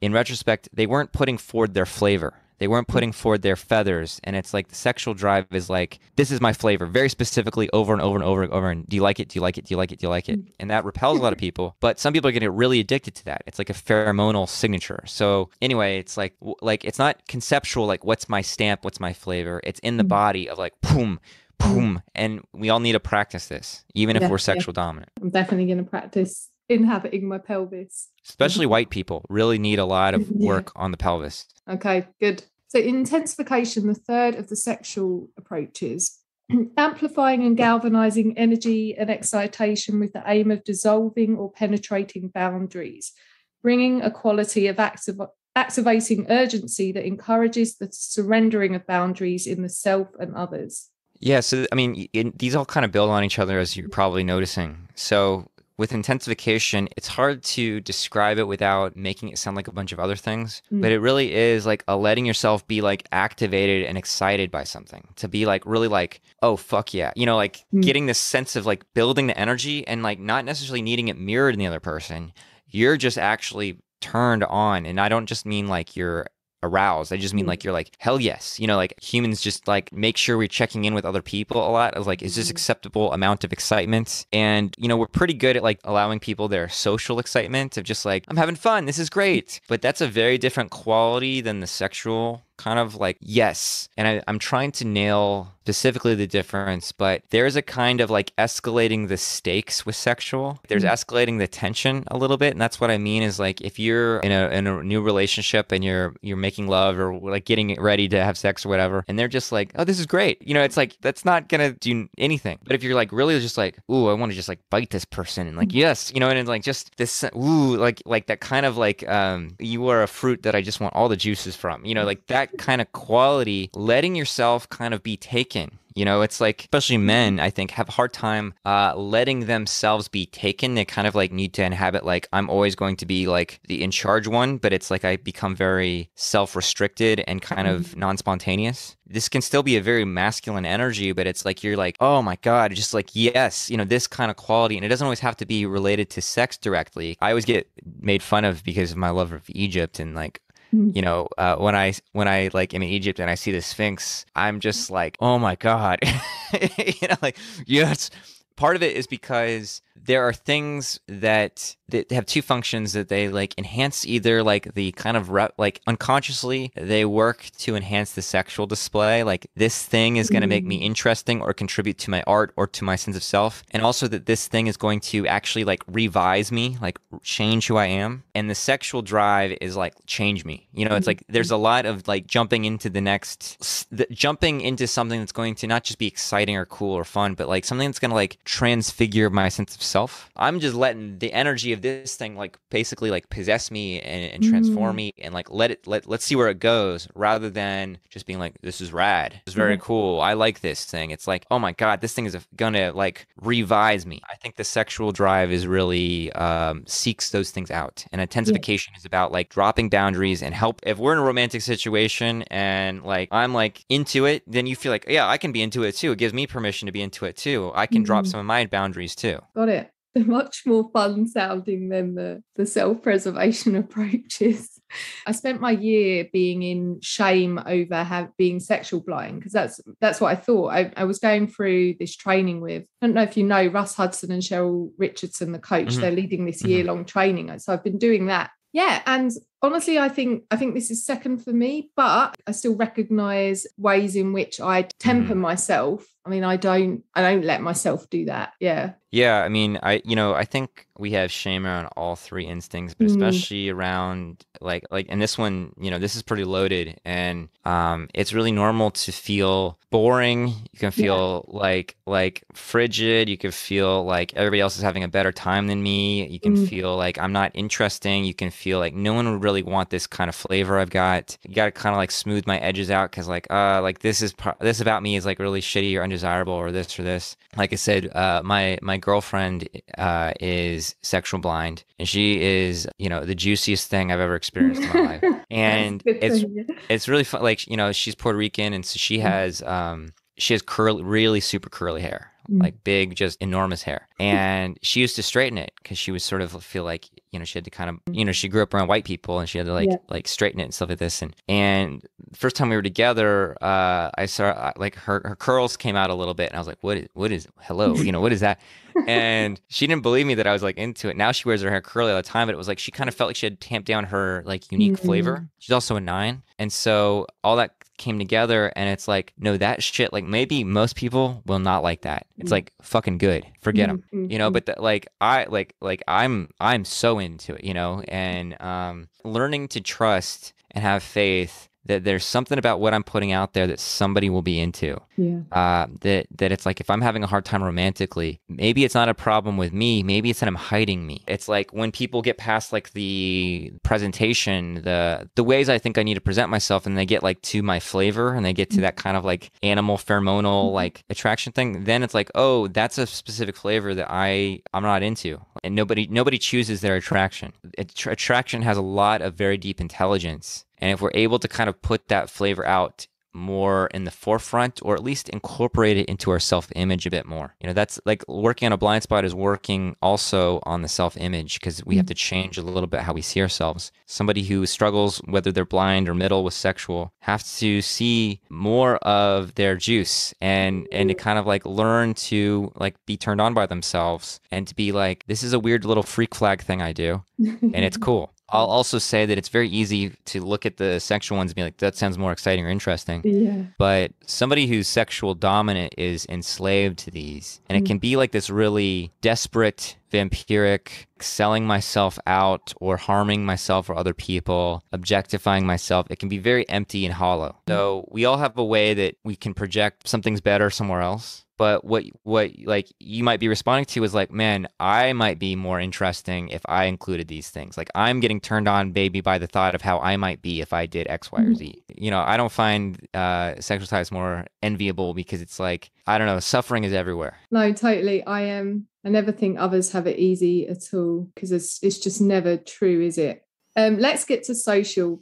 in retrospect, they weren't putting forward their flavor they weren't putting hmm. forward their feathers. And it's like the sexual drive is like, this is my flavor, very specifically over and over and over and over. And do you like it? Do you like it? Do you like it? Do you like it? Hmm. And that repels a lot of people. But some people are getting really addicted to that. It's like a pheromonal signature. So anyway, it's like, like it's not conceptual, like what's my stamp? What's my flavor? It's in the mm. body of like, boom, boom. Hmm. And we all need to practice this, even if yeah, we're sexual yeah. dominant. I'm definitely going to practice inhabiting my pelvis. Especially mm-hmm. white people really need a lot of work yeah. on the pelvis. Okay, good. So, intensification, the third of the sexual approaches, amplifying and galvanizing energy and excitation with the aim of dissolving or penetrating boundaries, bringing a quality of active activating urgency that encourages the surrendering of boundaries in the self and others. Yeah, so I mean, it, these all kind of build on each other, as you're probably noticing. So with intensification, it's hard to describe it without making it sound like a bunch of other things. Mm. But it really is like a letting yourself be like activated and excited by something. To be like really like, oh fuck yeah. You know, like mm. getting this sense of like building the energy and like not necessarily needing it mirrored in the other person. You're just actually turned on. And I don't just mean like you're aroused. I just mean mm. like you're like hell yes. You know, like humans just like make sure we're checking in with other people a lot. Of like, is this mm-hmm. acceptable amount of excitement? And you know, we're pretty good at like allowing people their social excitement of just like I'm having fun. This is great. But that's a very different quality than the sexual kind of like yes and I, i'm trying to nail specifically the difference but there's a kind of like escalating the stakes with sexual there's mm-hmm. escalating the tension a little bit and that's what i mean is like if you're in a, in a new relationship and you're you're making love or like getting ready to have sex or whatever and they're just like oh this is great you know it's like that's not gonna do anything but if you're like really just like ooh i want to just like bite this person and like mm-hmm. yes you know and it's like just this ooh like like that kind of like um you are a fruit that i just want all the juices from you know like that that kind of quality, letting yourself kind of be taken. You know, it's like, especially men, I think, have a hard time uh, letting themselves be taken. They kind of like need to inhabit, like, I'm always going to be like the in charge one, but it's like I become very self restricted and kind of mm-hmm. non spontaneous. This can still be a very masculine energy, but it's like you're like, oh my God, just like, yes, you know, this kind of quality. And it doesn't always have to be related to sex directly. I always get made fun of because of my love of Egypt and like Mm-hmm. you know uh, when i when i like in egypt and i see the sphinx i'm just like oh my god you know like yes part of it is because there are things that that have two functions that they like enhance either like the kind of re- like unconsciously they work to enhance the sexual display like this thing is going to make me mm. interesting or contribute to my art or to my sense of self and also that this thing is going to actually like revise me like change who i am and the sexual drive is like change me. You know it's like there's a lot of like jumping into the next the, jumping into something that's going to not just be exciting or cool or fun but like something that's going to like transfigure my sense of self. I'm just letting the energy of this thing like basically like possess me and, and transform mm. me and like let it let let's see where it goes rather than just being like this is rad. It's very mm. cool. I like this thing. It's like oh my god this thing is gonna like revise me. I think the sexual drive is really um, seeks those things out. And intensification yeah. is about like dropping boundaries and help. If we're in a romantic situation and like i'm like into it then you feel like yeah i can be into it too. It gives me permission to be into it too. I can mm. drop some of my boundaries too. Got it they're much more fun sounding than the, the self preservation approaches. I spent my year being in shame over have, being sexual blind because that's that's what I thought. I, I, was going through this training with I don't know if you know Russ Hudson and Cheryl Richardson, the coach. Mm-hmm. They're leading this year long mm-hmm. training, so I've been doing that. Yeah, and honestly i think i think this is second for me but i still recognize ways in which i temper mm. myself i mean i don't i don't let myself do that yeah yeah i mean i you know i think we have shame around all three instincts but mm. especially around like like and this one you know this is pretty loaded and um it's really normal to feel boring you can feel yeah. like like frigid you can feel like everybody else is having a better time than me you can mm. feel like i'm not interesting you can feel like no one would really want this kind of flavor I've got. You got to kind of like smooth my edges out because like uh like this is this about me is like really shitty or undesirable or this or this. Like I said, uh my my girlfriend uh is sexual blind and she is you know the juiciest thing I've ever experienced in my life. And it's it's really fun. Like you know she's Puerto Rican and so she mm. has um she has curly, really super curly hair, mm. like big, just enormous hair. And she used to straighten it because she was sort of feel like you know she had to kind of you know she grew up around white people and she had to like yeah. like straighten it and stuff like this. And and first time we were together, uh, I saw like her her curls came out a little bit, and I was like, what is what is hello, you know what is that? and she didn't believe me that I was like into it. Now she wears her hair curly all the time, but it was like she kind of felt like she had tamped down her like unique mm-hmm. flavor. She's also a nine, and so all that came together and it's like no that shit like maybe most people will not like that it's mm. like fucking good forget them mm-hmm. you know but the, like i like like i'm i'm so into it you know and um learning to trust and have faith that there's something about what I'm putting out there that somebody will be into. Yeah. Uh, that that it's like if I'm having a hard time romantically, maybe it's not a problem with me. Maybe it's that I'm hiding me. It's like when people get past like the presentation, the the ways I think I need to present myself, and they get like to my flavor, and they get to that kind of like animal pheromonal like attraction thing. Then it's like, oh, that's a specific flavor that I I'm not into, and nobody nobody chooses their attraction. Attra- attraction has a lot of very deep intelligence. And if we're able to kind of put that flavor out more in the forefront or at least incorporate it into our self-image a bit more. You know, that's like working on a blind spot is working also on the self-image because we have to mm-hmm. change a little bit how we see ourselves. Somebody who struggles whether they're blind or middle with sexual have to see more of their juice and and to kind of like learn to like be turned on by themselves and to be like this is a weird little freak flag thing I do and it's cool. I'll also say that it's very easy to look at the sexual ones and be like, that sounds more exciting or interesting. Yeah. But somebody who's sexual dominant is enslaved to these. And it mm. can be like this really desperate, vampiric, selling myself out or harming myself or other people, objectifying myself. It can be very empty and hollow. Mm. So we all have a way that we can project something's better somewhere else but what what like you might be responding to is like man i might be more interesting if i included these things like i'm getting turned on baby by the thought of how i might be if i did x y or z you know i don't find uh sexual types more enviable because it's like i don't know suffering is everywhere No, totally. I am. Um, I never think others have it easy at all because it's it's just never true, is it? Um, let's get to social.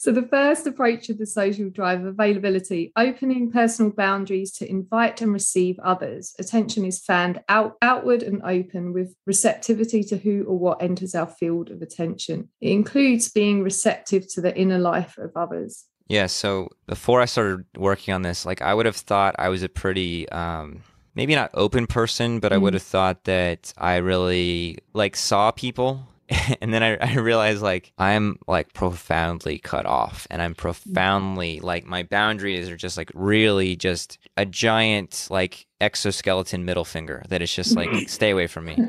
So the first approach of the social drive availability, opening personal boundaries to invite and receive others. Attention is fanned out outward and open with receptivity to who or what enters our field of attention. It includes being receptive to the inner life of others. Yeah, so before I started working on this, like I would have thought I was a pretty um maybe not open person, but I would Mm. have thought that I really like saw people and then I, I realized like I'm like profoundly cut off and I'm profoundly like my boundaries are just like really just a giant like exoskeleton middle finger that is just like stay away from me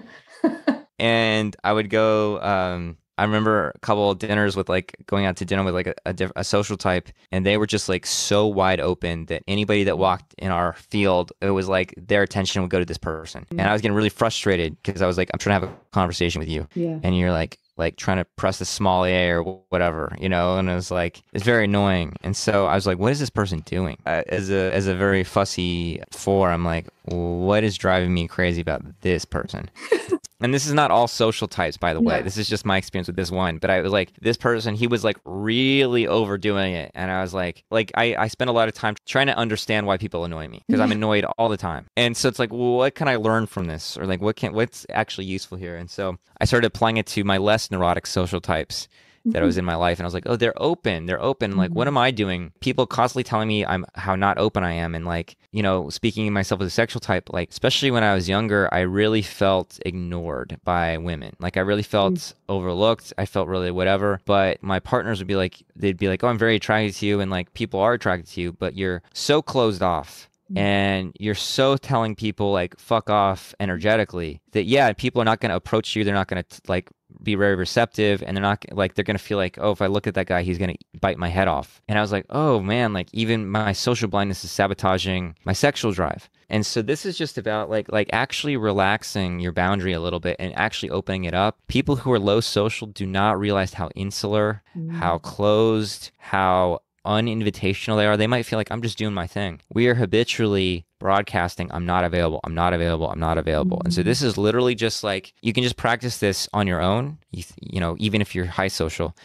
and I would go. Um, I remember a couple of dinners with like going out to dinner with like a, a, diff- a social type, and they were just like so wide open that anybody that walked in our field, it was like their attention would go to this person, and I was getting really frustrated because I was like, I'm trying to have a conversation with you, Yeah. and you're like like trying to press the small A or whatever, you know, and it was like it's very annoying. And so I was like, what is this person doing? Uh, as a as a very fussy four, I'm like, what is driving me crazy about this person? And this is not all social types, by the way. This is just my experience with this one. But I was like, this person, he was like really overdoing it. And I was like, like I, I spend a lot of time trying to understand why people annoy me because I'm annoyed all the time. And so it's like, well, what can I learn from this? Or like, what can, what's actually useful here? And so I started applying it to my less neurotic social types that I was in my life and I was like, "Oh, they're open. They're open. Like, what mm-hmm. am I doing?" People constantly telling me I'm how not open I am and like, you know, speaking of myself as a sexual type, like especially when I was younger, I really felt ignored by women. Like I really felt mm. overlooked. I felt really whatever, but my partners would be like they'd be like, "Oh, I'm very attracted to you." And like people are attracted to you, but you're so closed off Mm. and you're so telling people like fuck off energetically that yeah people are not going to approach you they're not going to like be very receptive and they're not like they're going to feel like oh if i look at that guy he's going to bite my head off. And i was like oh man like even my social blindness is sabotaging my sexual drive. And so this is just about like like actually relaxing your boundary a little bit and actually opening it up. People who are low social do not realize how insular how mm. closed how uninvitational they are, they might feel like I'm just doing my thing. We are habitually broadcasting, I'm not available, I'm not available, I'm not available. And so this is literally just like you can just practice this on your own, you, you know, even if you're high social.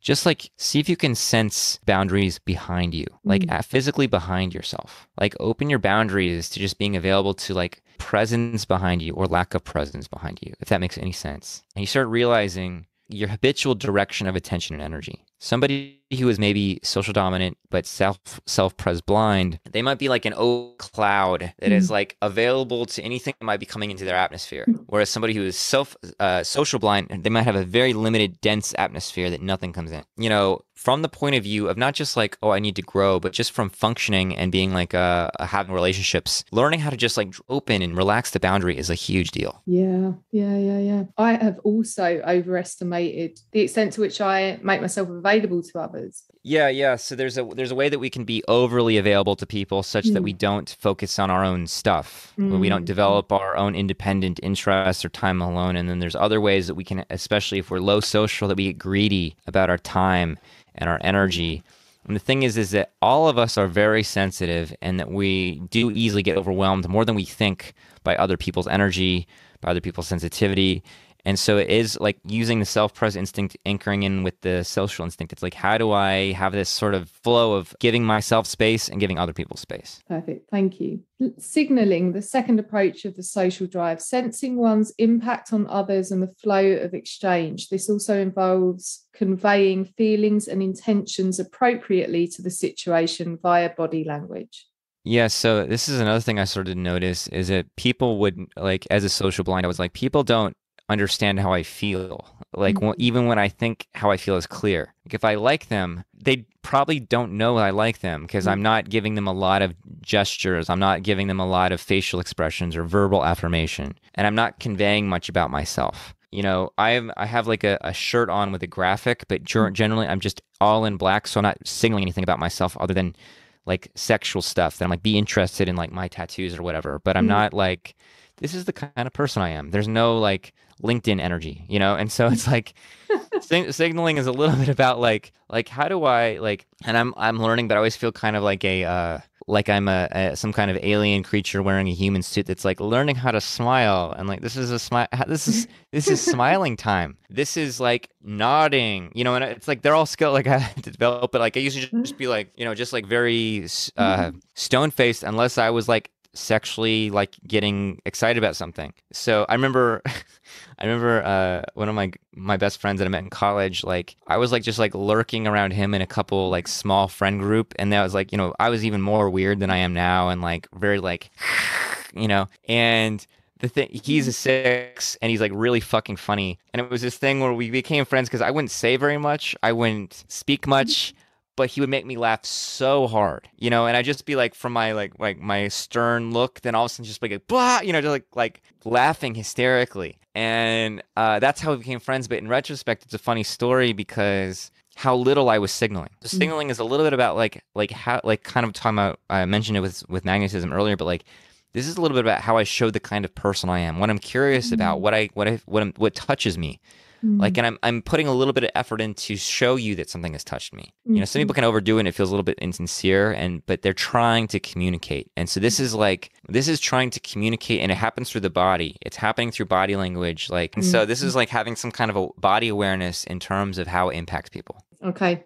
Just like see if you can sense boundaries behind you, like uh, physically behind yourself. Like open your boundaries to just being available to like presence behind you or lack of presence behind you, if that makes any sense. And you start realizing your habitual direction of attention and energy. Somebody who is maybe social dominant but self self pres blind, they might be like an Oort cloud that is like available to anything that might be coming into their atmosphere. Whereas somebody who is self uh, social blind, they might have a very limited, dense atmosphere that nothing comes in. You know, from the point of view of not just like oh I need to grow, but just from functioning and being like uh, having relationships, learning how to just like open and relax the boundary is a huge deal. Yeah, yeah, yeah, yeah. I have also overestimated the extent to which I make myself available available to others. Yeah, yeah. So there's a there's a way that we can be overly available to people such mm. that we don't focus on our own stuff. Mm. We don't mm. develop our own independent interests or time alone. And then there's other ways that we can, especially if we're low social, that we get greedy about our time and our energy. And the thing is, is that all of us are very sensitive, and that we do easily get overwhelmed more than we think by other people's energy, by other people's sensitivity. And so it is like using the self present instinct, anchoring in with the social instinct. It's like, how do I have this sort of flow of giving myself space and giving other people space? Perfect. Thank you. Signaling the second approach of the social drive, sensing one's impact on others and the flow of exchange. This also involves conveying feelings and intentions appropriately to the situation via body language. Yeah, so this is another thing I started to notice is that people would like as a social blind, I was like, people don't understand how I feel. Like mm-hmm. even when I think how I feel is clear. Like if I like them, they probably don't know I like them because mm-hmm. I'm not giving them a lot of gestures. I'm not giving them a lot of facial expressions or verbal affirmation, and I'm not conveying much about myself. You know, I have I have like a, a shirt on with a graphic, but mm-hmm. generally I'm just all in black, so I'm not signaling anything about myself other than like sexual stuff that I'm like be interested in like my tattoos or whatever. But I'm mm-hmm. not like this is the kind of person I am. There's no like LinkedIn energy, you know? And so it's like sig- signaling is a little bit about like like how do I like and I'm I'm learning but I always feel kind of like a uh like I'm a, a, some kind of alien creature wearing a human suit that's like learning how to smile. And like this is a smile this is this is smiling time. This is like nodding you know? And it's like they're all skill like I had to develop but like I used to just be like you know just like very uh stone faced unless I was like sexually like getting excited about something. So I remember I remember uh, one of my my best friends that I met in college, like I was like just like lurking around him in a couple like small friend group and that was like, you know, I was even more weird than I am now and like very like you know, and the thing he's a six and he's like really fucking funny. And it was this thing where we became friends because i wouldn't say very much. I wouldn't speak much but he would make me laugh so hard, you know, and I'd just be like from my like like my stern look, then all of a sudden just like blah, you know, just like like laughing hysterically. And uh, that's how we became friends. But in retrospect, it's a funny story because how little I was signaling. The mm. signaling is a little bit about like like how like kind of talking about I mentioned it with with magnetism earlier, but like this is a little bit about how I show the kind of person I am, what I'm curious mm-hmm. about, what I what I what I'm, what touches me. Mm-hmm. Like, and I'm I'm putting a little bit of effort in to show you that something has touched me. Mm-hmm. You know, some people mm-hmm. can overdo it and it feels a little bit insincere, and but they're trying to communicate. And so this is like this is trying to communicate, and it happens through the body. It's happening through body language. Like, and so this is mm-hmm. like having some kind of a body awareness in terms of how it impacts people. Okay,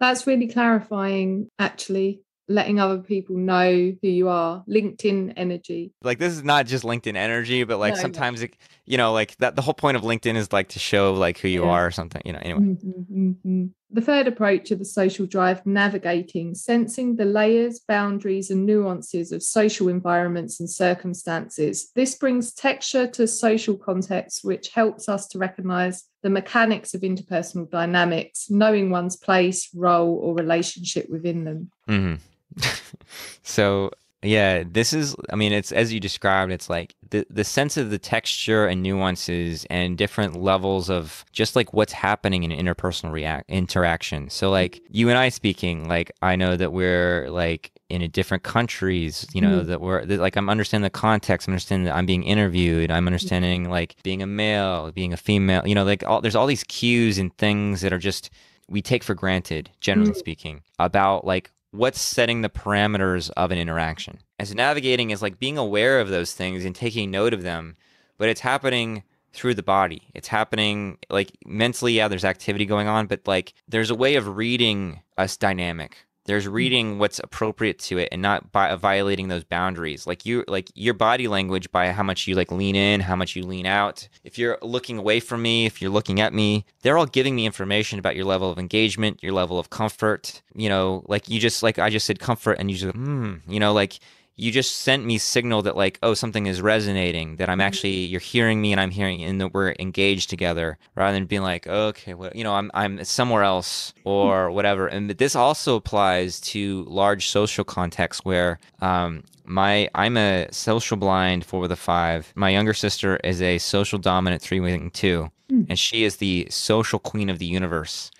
that's really clarifying, actually letting other people know who you are linkedin energy like this is not just linkedin energy but like no, sometimes no. it you know like that the whole point of linkedin is like to show like who you yeah. are or something you know anyway mm-hmm, mm-hmm. the third approach of the social drive navigating sensing the layers boundaries and nuances of social environments and circumstances this brings texture to social context which helps us to recognize the mechanics of interpersonal dynamics knowing one's place role or relationship within them mm-hmm. so yeah, this is I mean it's as you described it's like the the sense of the texture and nuances and different levels of just like what's happening in interpersonal react interaction. So like you and I speaking like I know that we're like in a different countries, you know, mm-hmm. that we're that, like I'm understanding the context, I'm understanding that I'm being interviewed, I'm understanding like being a male, being a female, you know, like all there's all these cues and things that are just we take for granted, generally mm-hmm. speaking, about like what's setting the parameters of an interaction. And so navigating is like being aware of those things and taking note of them, but it's happening through the body. It's happening like mentally, yeah, there's activity going on, but like there's a way of reading us dynamic there's mm. reading what's appropriate to it and not by violating those boundaries. Like you like your body language by how much you like lean in, how much you lean out. If you're looking away from me, if you're looking at me, they're all giving me information about your level of engagement, your level of comfort. You know, like you just like I just said comfort and you just hmm, you know, like you just sent me signal that like oh something is resonating that i'm mm-hmm. actually you're hearing me and i'm hearing and that we're engaged together rather than being like okay well you know i'm i'm somewhere else or whatever and this also applies to large social contexts where um my i'm a social blind four with a five my younger sister is a social dominant three wing two mm. and she is the social queen of the universe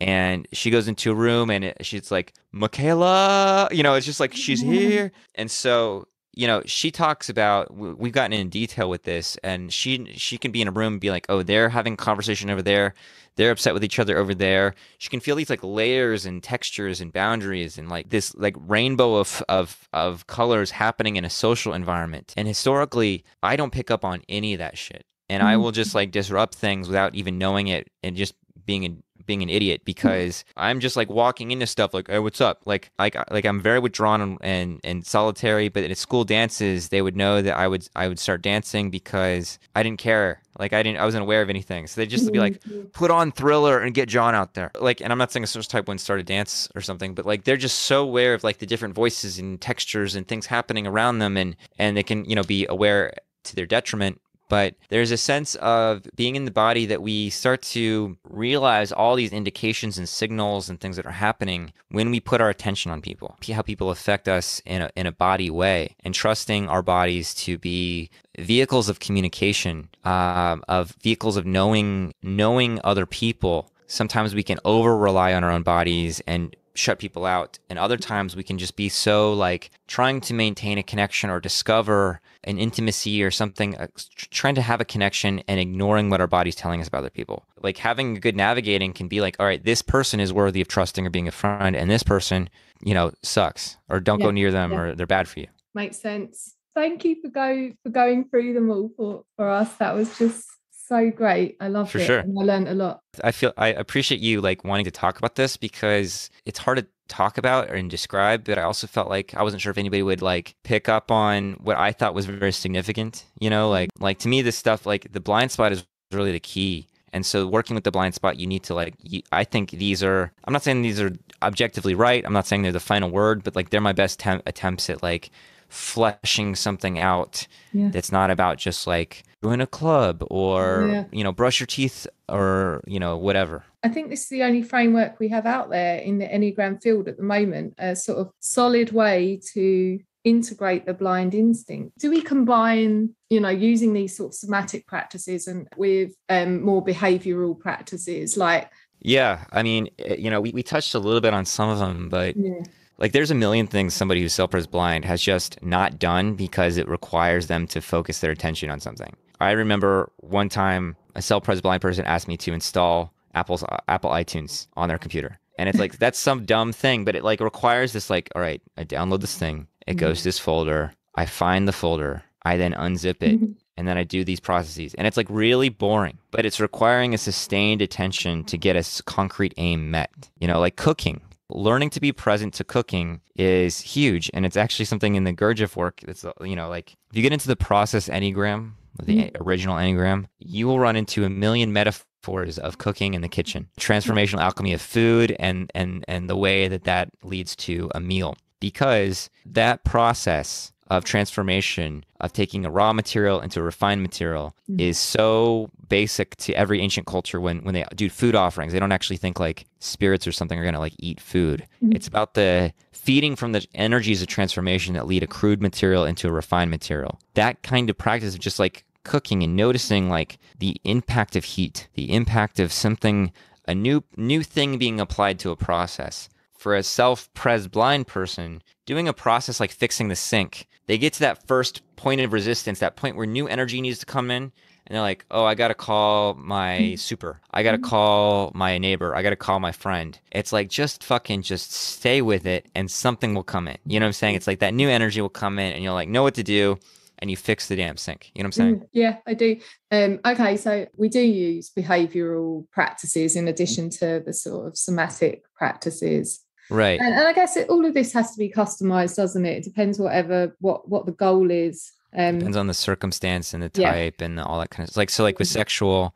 and she goes into a room and it, she's like, Michaela, you know, it's just like she's here. And so you know she talks about we've gotten in detail with this and she she can be in a room and be like oh they're having a conversation over there. They're upset with each other over there. She can feel these like layers and textures and boundaries and like this like rainbow of of of colors happening in a social environment. And historically i don't pick up on any of that shit. And i mm-hmm. will just like disrupt things without even knowing it and just being in being an idiot because I'm just like walking into stuff like, "Hey, what's up?" Like, like, like I'm very withdrawn and, and and solitary. But at school dances, they would know that I would I would start dancing because I didn't care. Like I didn't I wasn't aware of anything. So they just be like, mm-hmm. "Put on Thriller and get John out there." Like, and I'm not saying a source type one started dance or something, but like they're just so aware of like the different voices and textures and things happening around them, and and they can you know be aware to their detriment but there's a sense of being in the body that we start to realize all these indications and signals and things that are happening when we put our attention on people, how people affect us in a, in a body way, and trusting our bodies to be vehicles of communication, um, of vehicles of knowing knowing other people. Sometimes we can over rely on our own bodies and shut people out. And other times we can just be so like trying to maintain a connection or discover an intimacy or something, uh, trying to have a connection and ignoring what our body's telling us about other people. Like having a good navigating can be like, all right, this person is worthy of trusting or being a friend, and this person, you know, sucks or don't yeah, go near them yeah. or they're bad for you. Makes sense. Thank you for go for going through them all for, for us. That was just so great. I loved For it. Sure. And I learned a lot. I feel I appreciate you like wanting to talk about this because it's hard to talk about and describe, but I also felt like I wasn't sure if anybody would like pick up on what I thought was very significant. You know, like mm-hmm. like to me this stuff like the blind spot is really the key. And so working with the blind spot, you need to like you, I think these are I'm not saying these are objectively right. I'm not saying they're the final word, but like they're my best tem- attempts at like fleshing something out yeah. that's not about just like join a club or yeah. you know brush your teeth or you know whatever i think this is the only framework we have out there in the enneagram field at the moment a sort of solid way to integrate the blind instinct do we combine you know using these sort of somatic practices and with um, more behavioral practices like yeah i mean eh, you know we, we touched a little bit on some of them but yeah like there's a million things somebody who's self-pres blind has just not done because it requires them to focus their attention on something. I remember one time a self-pres blind person asked me to install Apple's uh, Apple iTunes on their computer. And it's like that's some dumb thing, but it like requires this like, all right, I download this thing, it mm-hmm. goes to this folder, I find the folder, I then unzip it, mm-hmm. and then I do these processes. And it's like really boring, but it's requiring a sustained attention to get a concrete aim met. You know, like cooking learning to be present to cooking is huge and it's actually something in the gurdjieff work that's you know like if you get into the process enneagram the mm-hmm. original enneagram you will run into a million metaphors of cooking in the kitchen transformational alchemy of food and and and the way that that leads to a meal because that process of transformation of taking a raw material into a refined material mm-hmm. is so basic to every ancient culture when when they do food offerings they don't actually think like spirits or something are going to like eat food mm-hmm. it's about the feeding from the energies of transformation that lead a crude material into a refined material that kind of practice of just like cooking and noticing like the impact of heat the impact of something a new new thing being applied to a process for a self-pres blind person doing a process like fixing the sink they get to that first point of resistance, that point where new energy needs to come in, and they're like, "Oh, I got to call my mm-hmm. super. I got to mm-hmm. call my neighbor. I got to call my friend." It's like just fucking just stay with it and something will come in. You know what I'm saying? It's like that new energy will come in and you'll like know what to do and you fix the damn sink. You know what I'm saying? Mm, yeah, I do. Um, okay, so we do use behavioral practices in addition to the sort of somatic practices. Right. And, and I guess it, all of this has to be customized, doesn't it? It depends whatever what what the goal is. Um, depends on the circumstance and the type yeah. and all that kind of like so like with sexual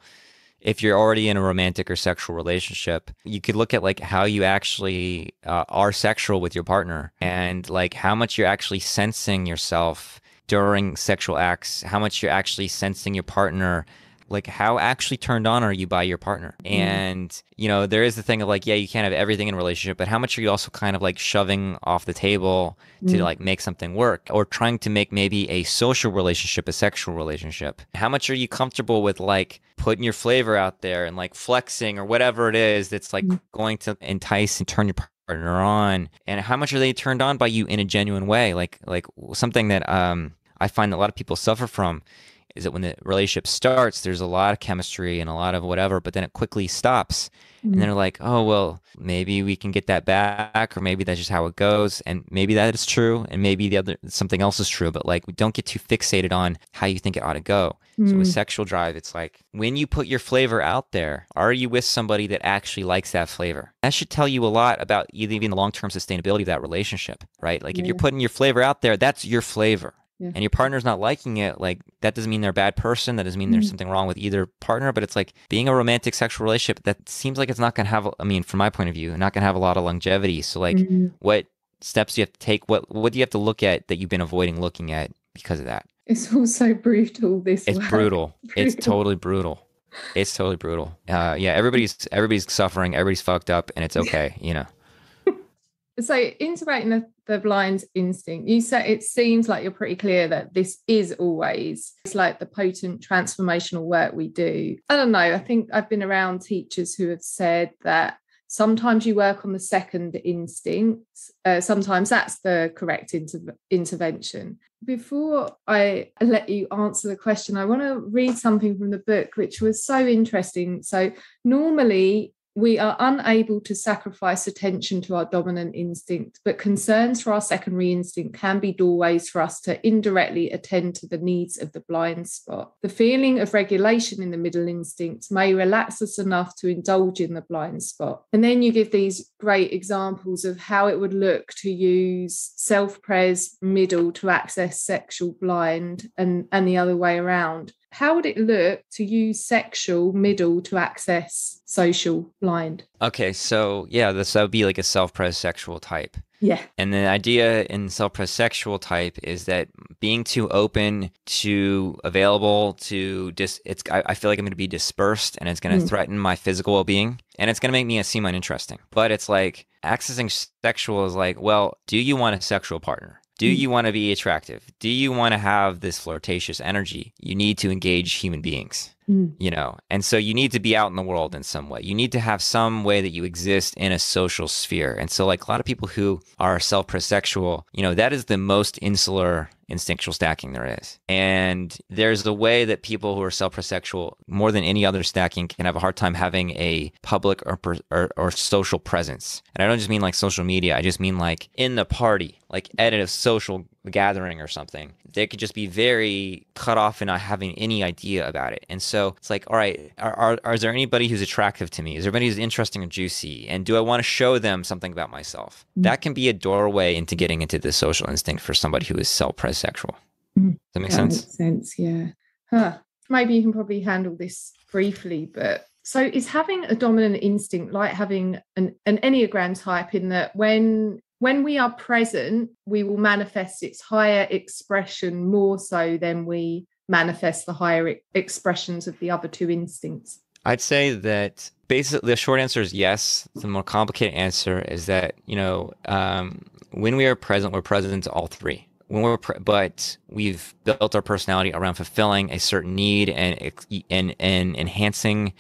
if you're already in a romantic or sexual relationship, you could look at like how you actually uh, are sexual with your partner and like how much you're actually sensing yourself during sexual acts, how much you're actually sensing your partner like how actually turned on are you by your partner? Mm. And you know, there is the thing of like, yeah, you can't have everything in a relationship, but how much are you also kind of like shoving off the table to Mm. like make something work or trying to make maybe a social relationship a sexual relationship? How much are you comfortable with like putting your flavor out there and like flexing or whatever it is that's like Mm. going to entice and turn your partner on? And how much are they turned on by you in a genuine way? Like like something that um I find that a lot of people suffer from is that when the relationship starts, there's a lot of chemistry and a lot of whatever, but then it quickly stops. Mm. And they're like, oh, well, maybe we can get that back, or maybe that's just how it goes. And maybe that is true. And maybe the other, something else is true. But like, we don't get too fixated on how you think it ought to go. So with Mm. sexual drive, it's like when you put your flavor out there, are you with somebody that actually likes that flavor? That should tell you a lot about even the long term sustainability of that relationship, right? Like if you're putting your flavor out there, that's your flavor. Yeah. And your partner's not liking it, like that doesn't mean they're a bad person. That doesn't mean there's Mm. something wrong with either partner. But it's like being a romantic sexual relationship, that seems like it's not gonna have I mean, from my point of view, not gonna have a lot of longevity. So like Mm. what steps do you have to take? What what do you have to look at that you've been avoiding looking at because of that? It's also so brutal. This It's work. brutal. It's totally brutal. It's totally brutal. Uh, yeah, everybody's everybody's suffering. Everybody's fucked up, and it's okay. You know. So integrating the, the blind instinct, you said it seems like you're pretty clear that this is always it's like the potent transformational work we do. I don't know. I think I've been around teachers who have said that sometimes you work on the second instinct. Uh, sometimes that's the correct inter- intervention. Before I let you answer the question, I want to read something from the book, which was so interesting. So normally we are unable to sacrifice attention to our dominant instinct, but concerns for our secondary instinct can be doorways for us to indirectly attend to the needs of the blind spot. The feeling of regulation in the middle instinct may relax us enough to indulge in the blind spot. And then you give these great examples of how it would look to use self pres middle to access sexual blind and, and the other way around how would it look to use sexual middle to access social blind? Okay, so yeah, this that would be like a self-pres sexual type. Yeah. And the idea in self-pres sexual type is that being too open, too available, to dis it's I, I feel like I'm gonna be dispersed and it's gonna Mm. threaten my physical well being and it's gonna make me seem uninteresting. But it's like accessing sexual is like, well, do you want a sexual partner? Do Mm. you want to be attractive? Do you want to have this flirtatious energy? You need to engage human beings Mm. you know and so you need to be out in the world in some way. You need to have some way that you exist in a social sphere. And so like a lot of people who are self-prosexual you know that is the most insular instinctual stacking there is. And there's a way that people who are self-prosexual more than any other stacking can have a hard time having a public or, or, or social presence. And i don't just mean like social media. I just mean like in the party like at a social gathering or something they could just be very cut off and not having any idea about it and so it's like all right are, are, are is there anybody who's attractive to me is there anybody who's interesting or juicy and do i want to show them something about myself Mm. that can be a doorway into getting into the social instinct for somebody who is self-presexual Mm. does that make That sense makes sense. Yeah. Huh. Maybe you can probably handle this briefly, but so is having a dominant instinct like having an, an Enneagram type in that when when we are present, we will manifest its higher expression more so than we manifest the higher expressions of the other two instincts. I'd say that basically the short answer is yes. The more complicated answer is that you know um, when we are present, we're present to all three. When we're pre- but we've built our personality around fulfilling a certain need and and and enhancing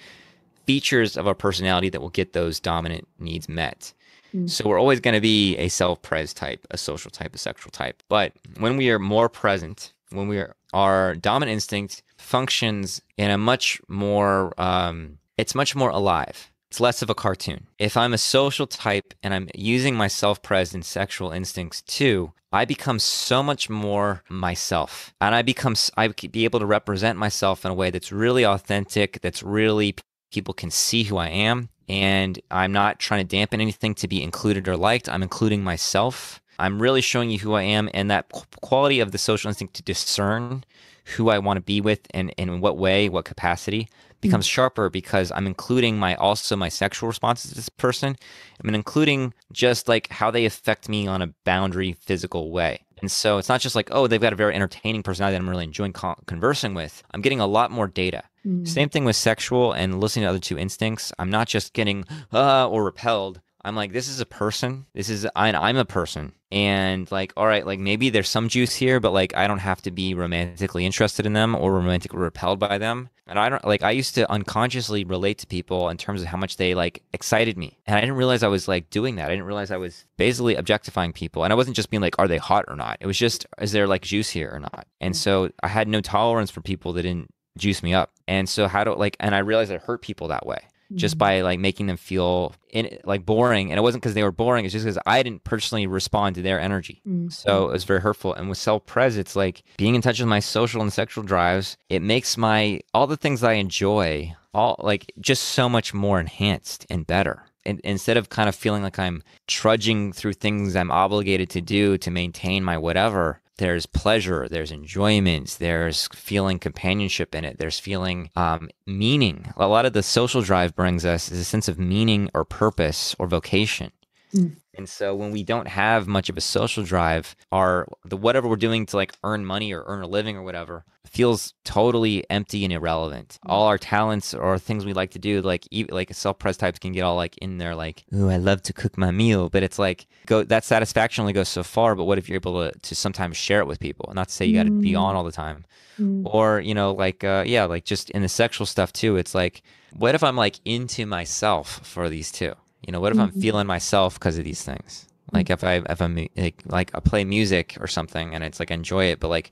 features of our personality that will get those dominant needs met. Mm. So we're always going to be a self-pres type, a social type, a sexual type. But when we are more present, when we are our dominant instinct functions in a much more um, it's much more alive it's less of a cartoon if i'm a social type and i'm using my self-pres and sexual instincts too i become so much more myself and i become i be able to represent myself in a way that's really authentic that's really people can see who i am and i'm not trying to dampen anything to be included or liked i'm including myself i'm really showing you who i am and that quality of the social instinct to discern who I want to be with and, and in what way, what capacity hmm. becomes sharper because I'm including my also my sexual responses to this person. I'm including just like how they affect me on a boundary physical way. And so it's not just like, oh, they've got a very entertaining personality that I'm really enjoying con- conversing with. I'm getting a lot more data. Mm. Same thing with sexual and listening to other two instincts. I'm not just getting uh or repelled. I'm like, this is a person. This is I, I'm a person, and like, all right, like maybe there's some juice here, but like I don't have to be romantically interested in them or romantically repelled by them. And I don't like I used to unconsciously relate to people in terms of how much they like excited me, and I didn't realize I was like doing that. I didn't realize I was basically objectifying people, and I wasn't just being like, are they hot or not? It was just, is there like juice here or not? And so I had no tolerance for people that didn't juice me up. And so how do like, and I realized I hurt people that way just by like making them feel in, like boring. And it wasn't because they were boring. It's just because I didn't personally respond to their energy. Mm. So it was very hurtful. And with self pres, it's like being in touch with my social and sexual drives. It makes my all the things I enjoy all like just so much more enhanced and better. And instead of kind of feeling like I'm trudging through things I'm obligated to do to maintain my whatever, there's pleasure, there's enjoyment, there's feeling companionship in it, there's feeling um, meaning. A lot of the social drive brings us is a sense of meaning or purpose or vocation. Mm. And so when we don't have much of a social drive, our the whatever we're doing to like earn money or earn a living or whatever feels totally empty and irrelevant. All our talents or things we like to do, like e- like self pres types can get all like in there, like, "Ooh, I love to cook my meal," but it's like go that satisfaction only goes so far. But what if you're able to to sometimes share it with people? Not to say you got to be Mm. on all the time, Mm. or you know, like uh, yeah, like just in the sexual stuff too. It's like, what if I'm like into myself for these two? You know, what if I'm Mhm. feeling myself because of these things? Like if I if I'm like like I play music or something and it's like I enjoy it, but like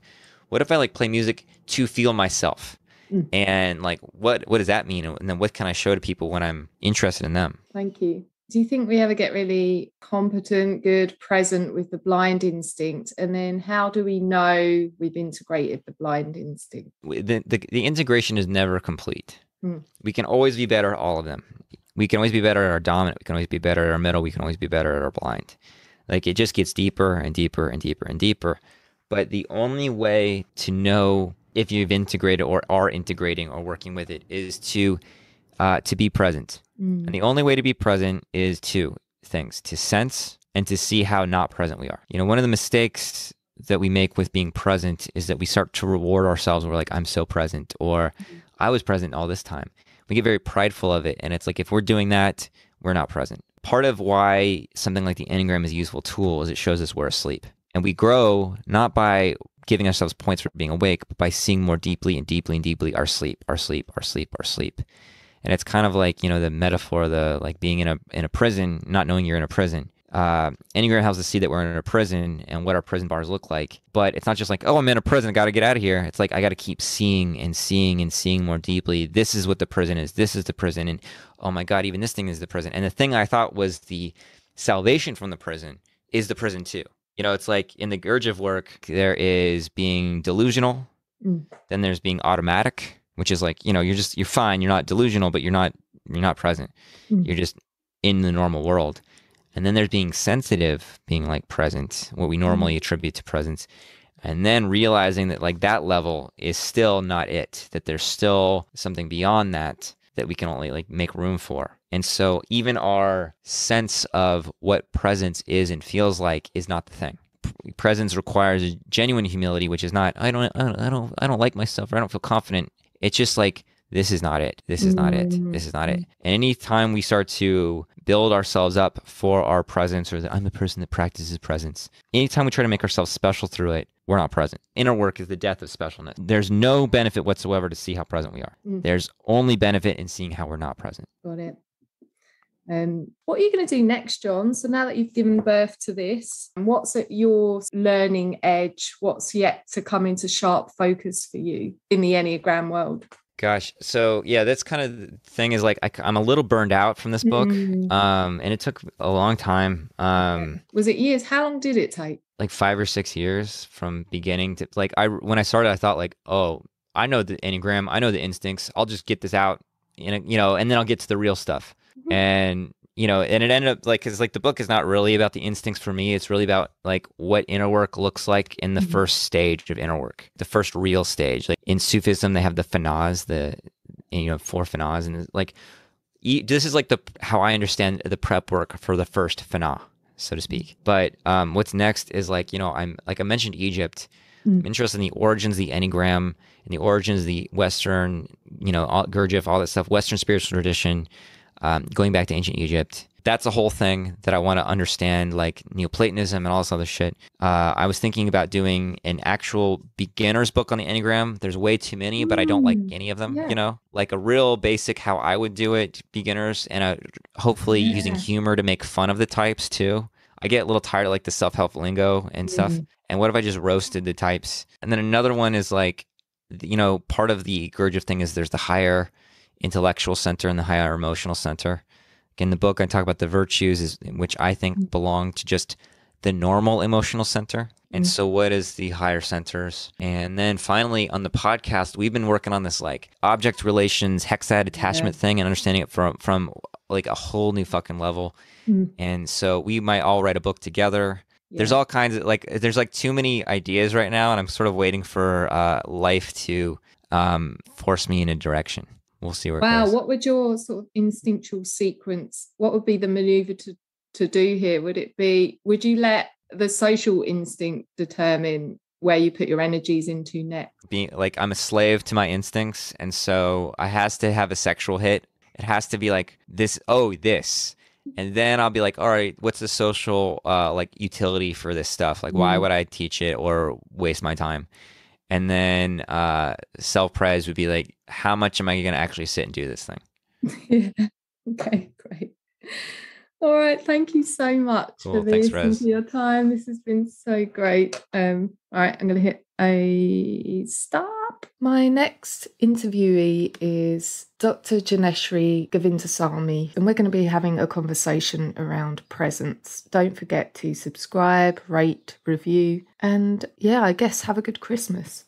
what if I like play music to feel myself? Mm. And like what what does that mean? And then what can I show to people when I'm interested in them? Thank you. Do you think we ever get really competent, good, present with the blind instinct? And then how do we know we've integrated the blind instinct? The the, the integration is never complete. Mm. We can always be better at all of them. We can always be better at our dominant. We can always be better at our middle. We can always be better at our blind. Like it just gets deeper and deeper and deeper and deeper. But the only way to know if you've integrated or are integrating or working with it is to uh, to be present. Mm. And the only way to be present is two things to sense and to see how not present we are. You know, one of the mistakes that we make with being present is that we start to reward ourselves. We're like, I'm so present, or I was present all this time. We get very prideful of it. And it's like, if we're doing that, we're not present. Part of why something like the Enneagram is a useful tool is it shows us we're asleep. And we grow not by giving ourselves points for being awake, but by seeing more deeply and deeply and deeply our sleep, our sleep, our sleep, our sleep. And it's kind of like, you know, the metaphor, of the like being in a in a prison, not knowing you're in a prison. Uh, Enneagram helps us see that we're in a prison and what our prison bars look like. But it's not just like, oh, I'm in a prison, I got to get out of here. It's like I got to keep seeing and seeing and seeing more deeply. This is what the prison is. This is the prison, and oh my God, even this thing is the prison. And the thing I thought was the salvation from the prison is the prison too. You know, it's like in the Gurdjieff work, there is being delusional, Mm. then there's being automatic, which is like you know you're just you're fine, you're not delusional, but you're not you're not present. Mm. You're just in the normal world. And then there's being sensitive, being like present, what we mm-hmm. normally attribute to presence. And then realizing that like that level is still not it, that there's still something beyond that that we can only like make room for. And so even our sense of what presence is and feels like is not the thing. Presence requires a genuine humility, which is not I don't I don't I don't, I don't like myself or I don't feel confident. It's just like this is not it. This is not it. This is not it. And anytime we start to build ourselves up for our presence or that I'm the person that practices presence, anytime we try to make ourselves special through it, we're not present. Inner work is the death of specialness. There's no benefit whatsoever to see how present we are. Mm. There's only benefit in seeing how we're not present. Got it. Um, what are you going to do next, John? So now that you've given birth to this, what's at your learning edge? What's yet to come into sharp focus for you in the Enneagram world? Gosh, so yeah, that's kind of the thing is like I, am a little burned out from this book, Mm. um, and it took a long time. Um, Was it years? How long did it take? like five or six years from beginning to like I when I started I thought like oh I know the enneagram I know the instincts I'll just get this out in a, you know and then I'll get to the real stuff Mhm. and you know and it ended up like because like the book is not really about the instincts for me it's really about like what inner work looks like in the Mhm. first stage of inner work the first real stage like in Sufism they have the fanaz the you know four fanaz and like e- this is like the how I understand the prep work for the first fana so to speak. But um, what's next is like, you know, I'm like I mentioned Egypt. I'm interested in the origins of the Enneagram and the origins of the Western, you know, all, Gurdjieff, all that stuff, Western spiritual tradition, um, going back to ancient Egypt. That's a whole thing that I want to understand, like Neoplatonism and all this other shit. Uh, I was thinking about doing an actual beginner's book on the Enneagram. There's way too many, but I don't like any of them, Yeah. you know, like a real basic how I would do it, beginners, and uh hopefully using humor to make fun of the types too. I get a little tired of like the self help lingo and stuff. Mhm. And what if I just roasted the types? And then another one is like, you know, part of the Gurdjieff thing is there's the higher intellectual center and the higher emotional center. In the book, I talk about the virtues, is, which I think belong to just the normal emotional center. And Mm. so, what is the higher centers? And then finally, on the podcast, we've been working on this like object relations, hexad attachment thing, and understanding it from from like a whole new fucking level. Mm. And so, we might all write a book together there's all kinds of like there's like too many ideas right now and i'm sort of waiting for uh life to um force me in a direction we'll see where it Wow, what would your sort of instinctual sequence? What would be the maneuver to to do here? Would it be? Would you let the social instinct determine where you put your energies into next? being like i'm a slave to my instincts and so i has to have a sexual hit it has to be like this oh this and then i'll be like all right what's the social uh like utility for this stuff like why Mm. would i teach it or waste my time and then uh self pres would be like how much am i going to actually sit and do this thing yeah. Okay, great. All right, thank you so much Cool, for thanks, this and for your time. This has been so great. Um, all right, I'm going to hit a stop. My next interviewee is Dr. Janeshri Govindasamy, and we're going to be having a conversation around presence. Don't forget to subscribe, rate, review, and yeah, I guess have a good Christmas.